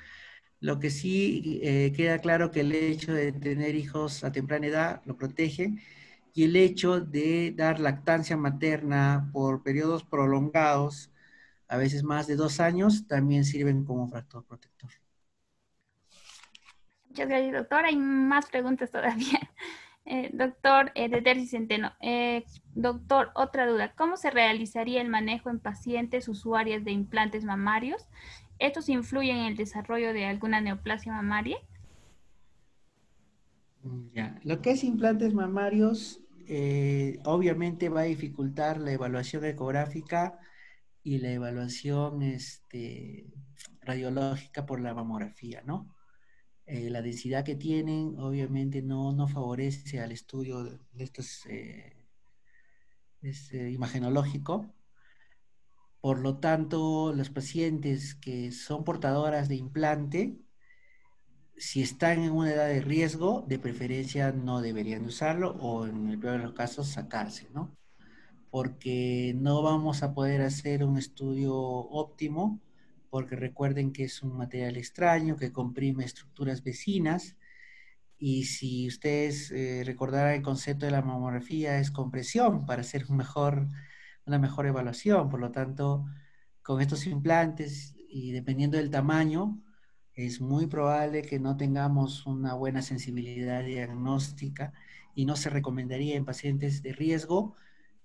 [SPEAKER 1] Lo que sí eh, queda claro que el hecho de tener hijos a temprana edad lo protege y el hecho de dar lactancia materna por periodos prolongados, a veces más de dos años, también sirven como factor protector.
[SPEAKER 2] Muchas gracias, doctor. Hay más preguntas todavía. Eh, doctor eh, de Centeno, eh, doctor, otra duda. ¿Cómo se realizaría el manejo en pacientes usuarias de implantes mamarios? ¿Estos influyen en el desarrollo de alguna neoplasia mamaria?
[SPEAKER 1] Ya, lo que es implantes mamarios, obviamente va a dificultar la evaluación ecográfica y la evaluación este, radiológica por la mamografía, ¿no? Eh, la densidad que tienen obviamente no, no favorece al estudio de estos eh, este, imagenológico, Por lo tanto, los pacientes que son portadoras de implante, si están en una edad de riesgo, de preferencia no deberían usarlo o en el peor de los casos sacarse, ¿no? Porque no vamos a poder hacer un estudio óptimo, porque recuerden que es un material extraño que comprime estructuras vecinas y si ustedes eh, recordarán el concepto de la mamografía es compresión para hacer un mejor, una mejor evaluación. Por lo tanto, con estos implantes y dependiendo del tamaño, es muy probable que no tengamos una buena sensibilidad diagnóstica y no se recomendaría en pacientes de riesgo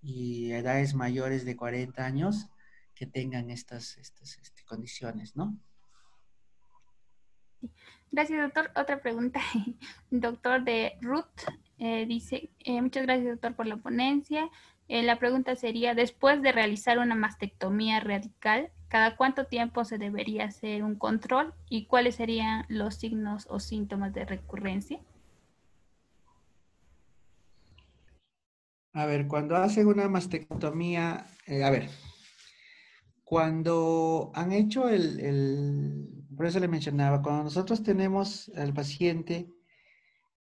[SPEAKER 1] y edades mayores de 40 años que tengan estas, estas este, condiciones, ¿no?
[SPEAKER 2] Gracias, doctor. Otra pregunta, doctor de Ruth. Eh, dice, eh, muchas gracias, doctor, por la ponencia. Eh, la pregunta sería, después de realizar una mastectomía radical, ¿cada cuánto tiempo se debería hacer un control y cuáles serían los signos o síntomas de recurrencia?
[SPEAKER 1] A ver, cuando hacen una mastectomía, a ver, cuando han hecho el por eso le mencionaba, cuando nosotros tenemos al paciente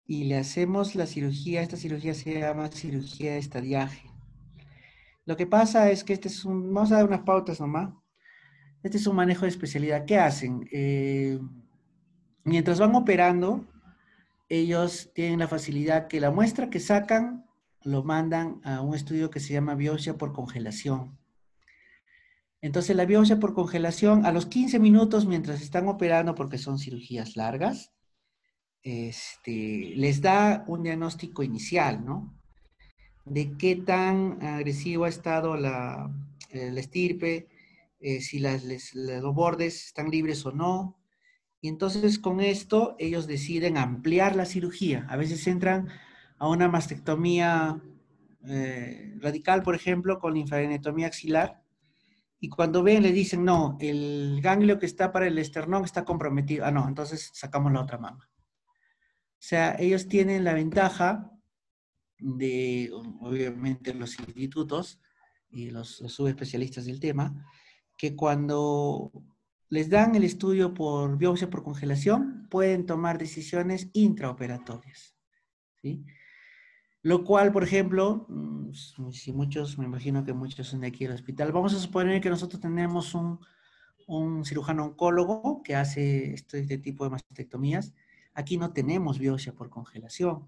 [SPEAKER 1] y le hacemos la cirugía, esta cirugía se llama cirugía de estadiaje. Lo que pasa es que este es un, vamos a dar unas pautas nomás. Este es un manejo de especialidad. ¿Qué hacen? Eh, mientras van operando, ellos tienen la facilidad que la muestra que sacan lo mandan a un estudio que se llama biopsia por congelación. Entonces la biopsia por congelación a los 15 minutos mientras están operando, porque son cirugías largas, este, les da un diagnóstico inicial, ¿no? De qué tan agresivo ha estado la, estirpe, eh, si los bordes están libres o no. Y entonces con esto ellos deciden ampliar la cirugía. A veces entran a una mastectomía eh, radical, por ejemplo, con linfadenectomía axilar, y cuando ven le dicen, no, el ganglio que está para el esternón está comprometido. Ah, no, entonces sacamos la otra mama. O sea, ellos tienen la ventaja de, obviamente, los institutos y los, subespecialistas del tema, que cuando les dan el estudio por biopsia por congelación, pueden tomar decisiones intraoperatorias. ¿sí? Lo cual, por ejemplo, mm, si muchos, me imagino que muchos son de aquí al hospital, vamos a suponer que nosotros tenemos un, cirujano oncólogo que hace este, tipo de mastectomías. Aquí no tenemos biopsia por congelación.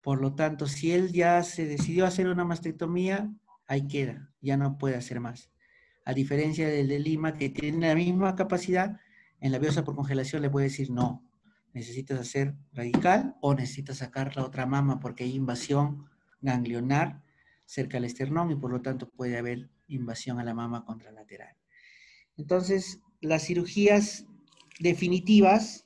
[SPEAKER 1] Por lo tanto, si él ya se decidió hacer una mastectomía, ahí queda, ya no puede hacer más. A diferencia del de Lima, que tiene la misma capacidad, en la biopsia por congelación le puede decir no, necesitas hacer radical o necesitas sacar la otra mama porque hay invasión ganglionar cerca del esternón y por lo tanto puede haber invasión a la mama contralateral. Entonces, las cirugías definitivas,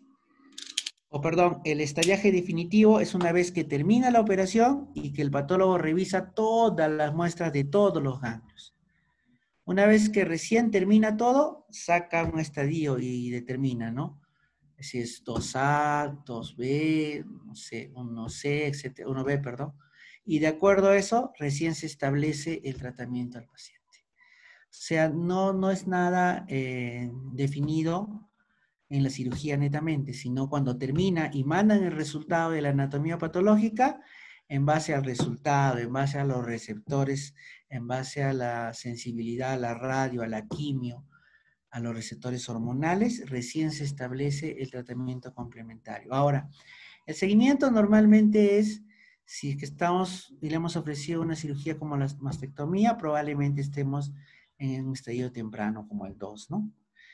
[SPEAKER 1] o perdón, el estallaje definitivo es una vez que termina la operación y que el patólogo revisa todas las muestras de todos los ganglios. Una vez que recién termina todo, saca un estadio y determina, ¿no? Si es 2A, 2B, no sé, 1C, etc., 1B, perdón. Y de acuerdo a eso, recién se establece el tratamiento al paciente. O sea, no, no es nada eh, definido en la cirugía netamente, sino cuando termina y mandan el resultado de la anatomía patológica, en base al resultado, en base a los receptores, en base a la sensibilidad a la radio, a la quimio, a los receptores hormonales, recién se establece el tratamiento complementario. Ahora, el seguimiento normalmente es, si que estamos y le hemos ofrecido una cirugía como la mastectomía, probablemente estemos en un estadio temprano como el 2, ¿no?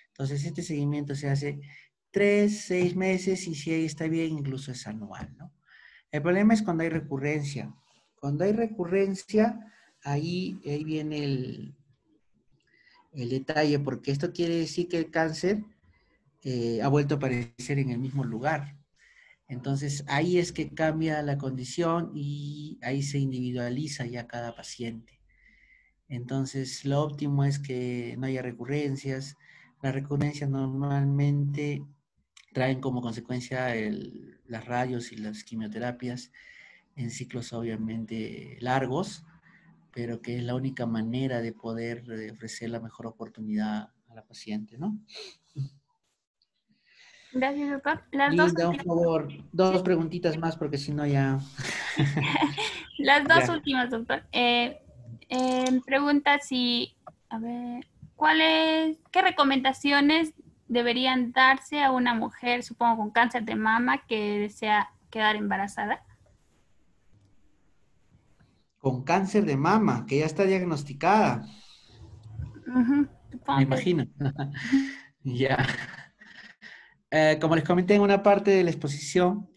[SPEAKER 1] Entonces, este seguimiento se hace 3, 6 meses y si ahí está bien, incluso es anual, ¿no? El problema es cuando hay recurrencia. Cuando hay recurrencia, ahí, ahí viene el, el detalle, porque esto quiere decir que el cáncer eh, ha vuelto a aparecer en el mismo lugar. Entonces ahí es que cambia la condición y ahí se individualiza ya cada paciente. Entonces lo óptimo es que no haya recurrencias. Las recurrencias normalmente traen como consecuencia las radios y las quimioterapias en ciclos obviamente largos pero que es la única manera de poder eh, ofrecer la mejor oportunidad a la paciente, ¿no?
[SPEAKER 2] Gracias, doctor. Las dos,
[SPEAKER 1] Linda, un favor, dos preguntitas más porque si no ya...
[SPEAKER 2] las dos
[SPEAKER 1] Ya.
[SPEAKER 2] últimas, doctor. Eh, eh, pregunta si, a ver, ¿cuáles, qué recomendaciones deberían darse a una mujer, supongo, con cáncer de mama que desea quedar embarazada?
[SPEAKER 1] Con cáncer de mama, que ya está diagnosticada, me imagino. Ya. Eh, como les comenté en una parte de la exposición,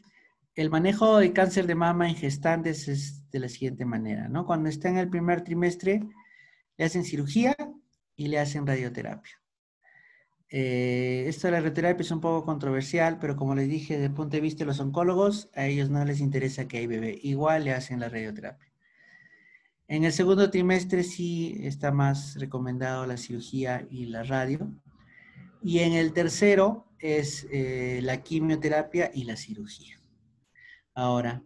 [SPEAKER 1] el manejo de cáncer de mama en gestantes es de la siguiente manera, ¿no? Cuando está en el primer trimestre, le hacen cirugía y le hacen radioterapia. Eh, esto de la radioterapia es un poco controversial, pero como les dije, desde el punto de vista de los oncólogos, a ellos no les interesa que hay bebé. Igual le hacen la radioterapia. En el segundo trimestre sí está más recomendado la cirugía y la radio. Y en el tercero es eh, la quimioterapia y la cirugía. Ahora,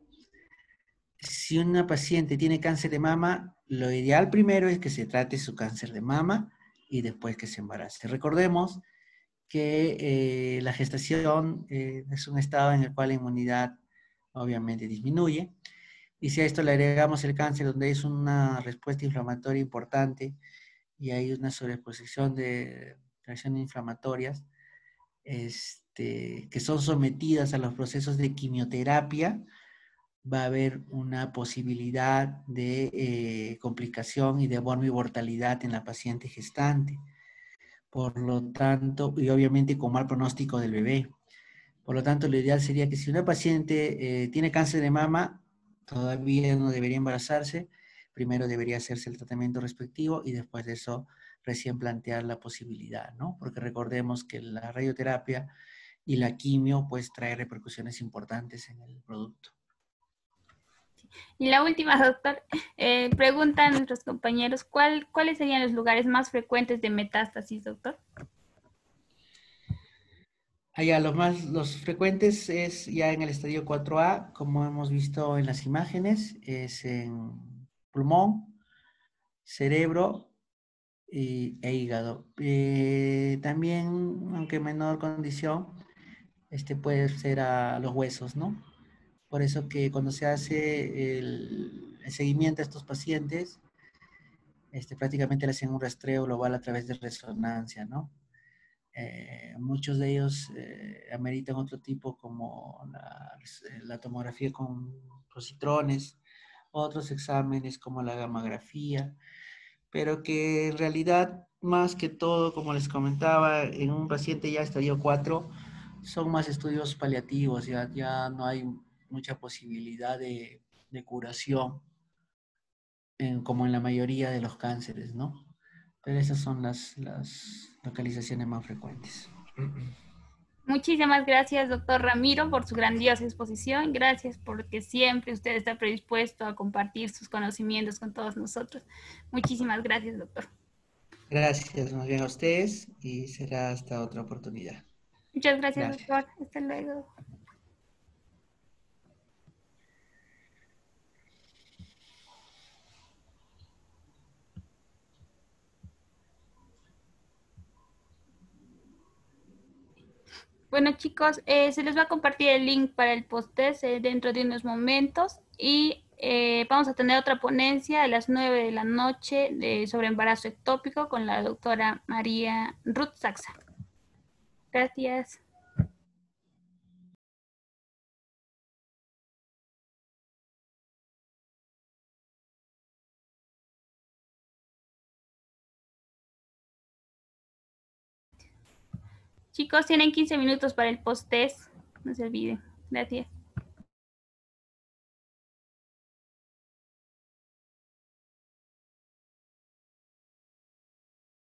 [SPEAKER 1] si una paciente tiene cáncer de mama, lo ideal primero es que se trate su cáncer de mama y después que se embarace. Recordemos que eh, la gestación eh, es un estado en el cual la inmunidad obviamente disminuye. Y si a esto le agregamos el cáncer, donde es una respuesta inflamatoria importante y hay una sobreposición de reacciones inflamatorias este, que son sometidas a los procesos de quimioterapia, va a haber una posibilidad de eh, complicación y de mortalidad en la paciente gestante. Por lo tanto, y obviamente con mal pronóstico del bebé. Por lo tanto, lo ideal sería que si una paciente eh, tiene cáncer de mama, todavía no debería embarazarse, primero debería hacerse el tratamiento respectivo y después de eso recién plantear la posibilidad, ¿no? Porque recordemos que la radioterapia y la quimio pues trae repercusiones importantes en el producto.
[SPEAKER 2] Y la última, doctor, eh, preguntan nuestros compañeros, ¿cuál, ¿cuáles serían los lugares más frecuentes de metástasis, doctor?
[SPEAKER 1] Allá, los más los frecuentes es ya en el estadio 4A, como hemos visto en las imágenes, es en pulmón, cerebro y, e hígado. Eh, también, aunque en menor condición, este puede ser a los huesos, ¿no? Por eso que cuando se hace el, el seguimiento a estos pacientes, este, prácticamente le hacen un rastreo global a través de resonancia, ¿no? Eh, muchos de ellos eh, ameritan otro tipo como la, la, tomografía con positrones, otros exámenes como la gamografía, pero que en realidad más que todo, como les comentaba, en un paciente ya estadio 4, son más estudios paliativos, ya, ya no hay mucha posibilidad de, de curación en, como en la mayoría de los cánceres, ¿no? Pero esas son las, las localizaciones más frecuentes.
[SPEAKER 2] Muchísimas gracias, doctor Ramiro, por su grandiosa exposición. Gracias porque siempre usted está predispuesto a compartir sus conocimientos con todos nosotros. Muchísimas gracias, doctor.
[SPEAKER 1] Gracias más bien a ustedes y será hasta otra oportunidad.
[SPEAKER 2] Muchas gracias, gracias. doctor. Hasta luego. Bueno chicos, eh, se les va a compartir el link para el post-test eh, dentro de unos momentos y eh, vamos a tener otra ponencia a las 9 de la noche de, sobre embarazo ectópico con la doctora María Ruth Saxa. Gracias. Chicos, tienen 15 minutos para el post-test. No se olviden. Gracias.